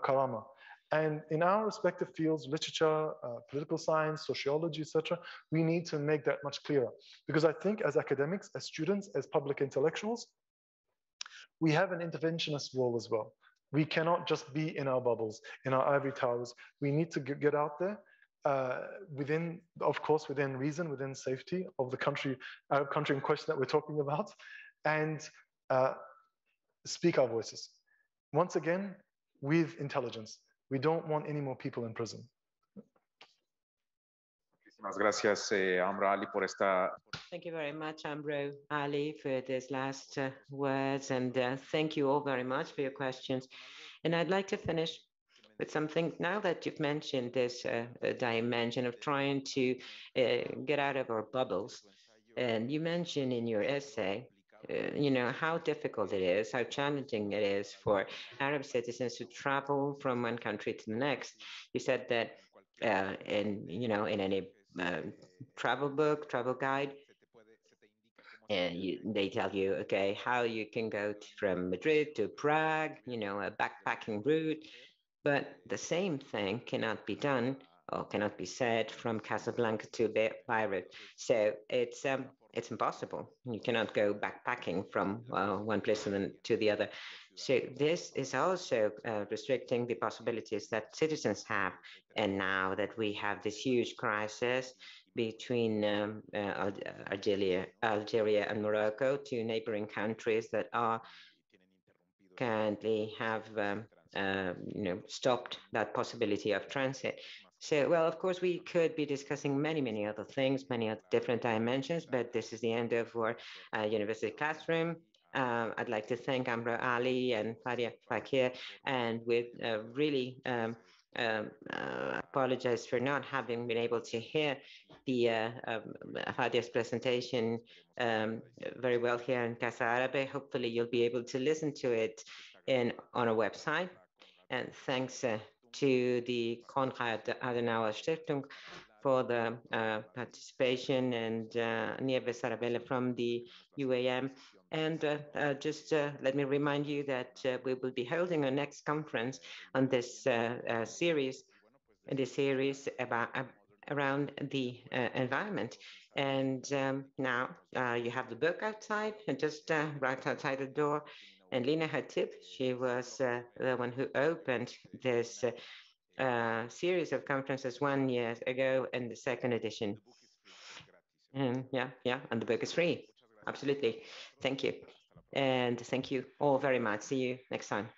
And in our respective fields, literature, uh, political science, sociology, etc., we need to make that much clearer. Because I think as academics, as students, as public intellectuals, we have an interventionist role as well. We cannot just be in our bubbles, in our ivory towers. We need to get out there uh, within, of course, within reason, within safety of the country, our country in question that we're talking about, and uh, speak our voices. Once again, with intelligence. We don't want any more people in prison. Muchísimas gracias, eh, Amro Ali, por esta. Thank you very much, Amro Ali, for these last uh, words. And uh, thank you all very much for your questions. And I'd like to finish with something now that you've mentioned this uh, dimension of trying to uh, get out of our bubbles. And you mentioned in your essay uh, you know how difficult it is, how challenging it is for Arab citizens to travel from one country to the next. You said that uh, in you know in any uh, travel book, travel guide, and you, they tell you, okay, how you can go from Madrid to Prague, you know, a backpacking route. But the same thing cannot be done or cannot be said from Casablanca to Beirut. So it's um, it's impossible. You cannot go backpacking from uh, one place to the other. So this is also uh, restricting the possibilities that citizens have. And now that we have this huge crisis between um, uh, Algeria, Algeria and Morocco, two neighboring countries that are currently have um, uh, you know stopped that possibility of transit. So, well, of course, we could be discussing many, many other things, many other different dimensions, but this is the end of our uh, university classroom. Um, I'd like to thank Amro Ali and Fadia Faqir, and we uh, really um, um, uh, apologize for not having been able to hear the uh, um, Fadia's presentation um, very well here in Casa Arabe. Hopefully, you'll be able to listen to it in on our website. And thanks uh, to the Konrad Adenauer Stiftung for the uh, participation and uh, Arabella from the UAM. And uh, uh, just uh, let me remind you that uh, we will be holding our next conference on this series, the series about around the environment. And um, now you have the book outside, and just right outside the door. And Lina Khatib, she was uh, the one who opened this uh, series of conferences one year ago in the second edition. And yeah, yeah, and the book is free absolutely. Thank you. And thank you all very much. See you next time.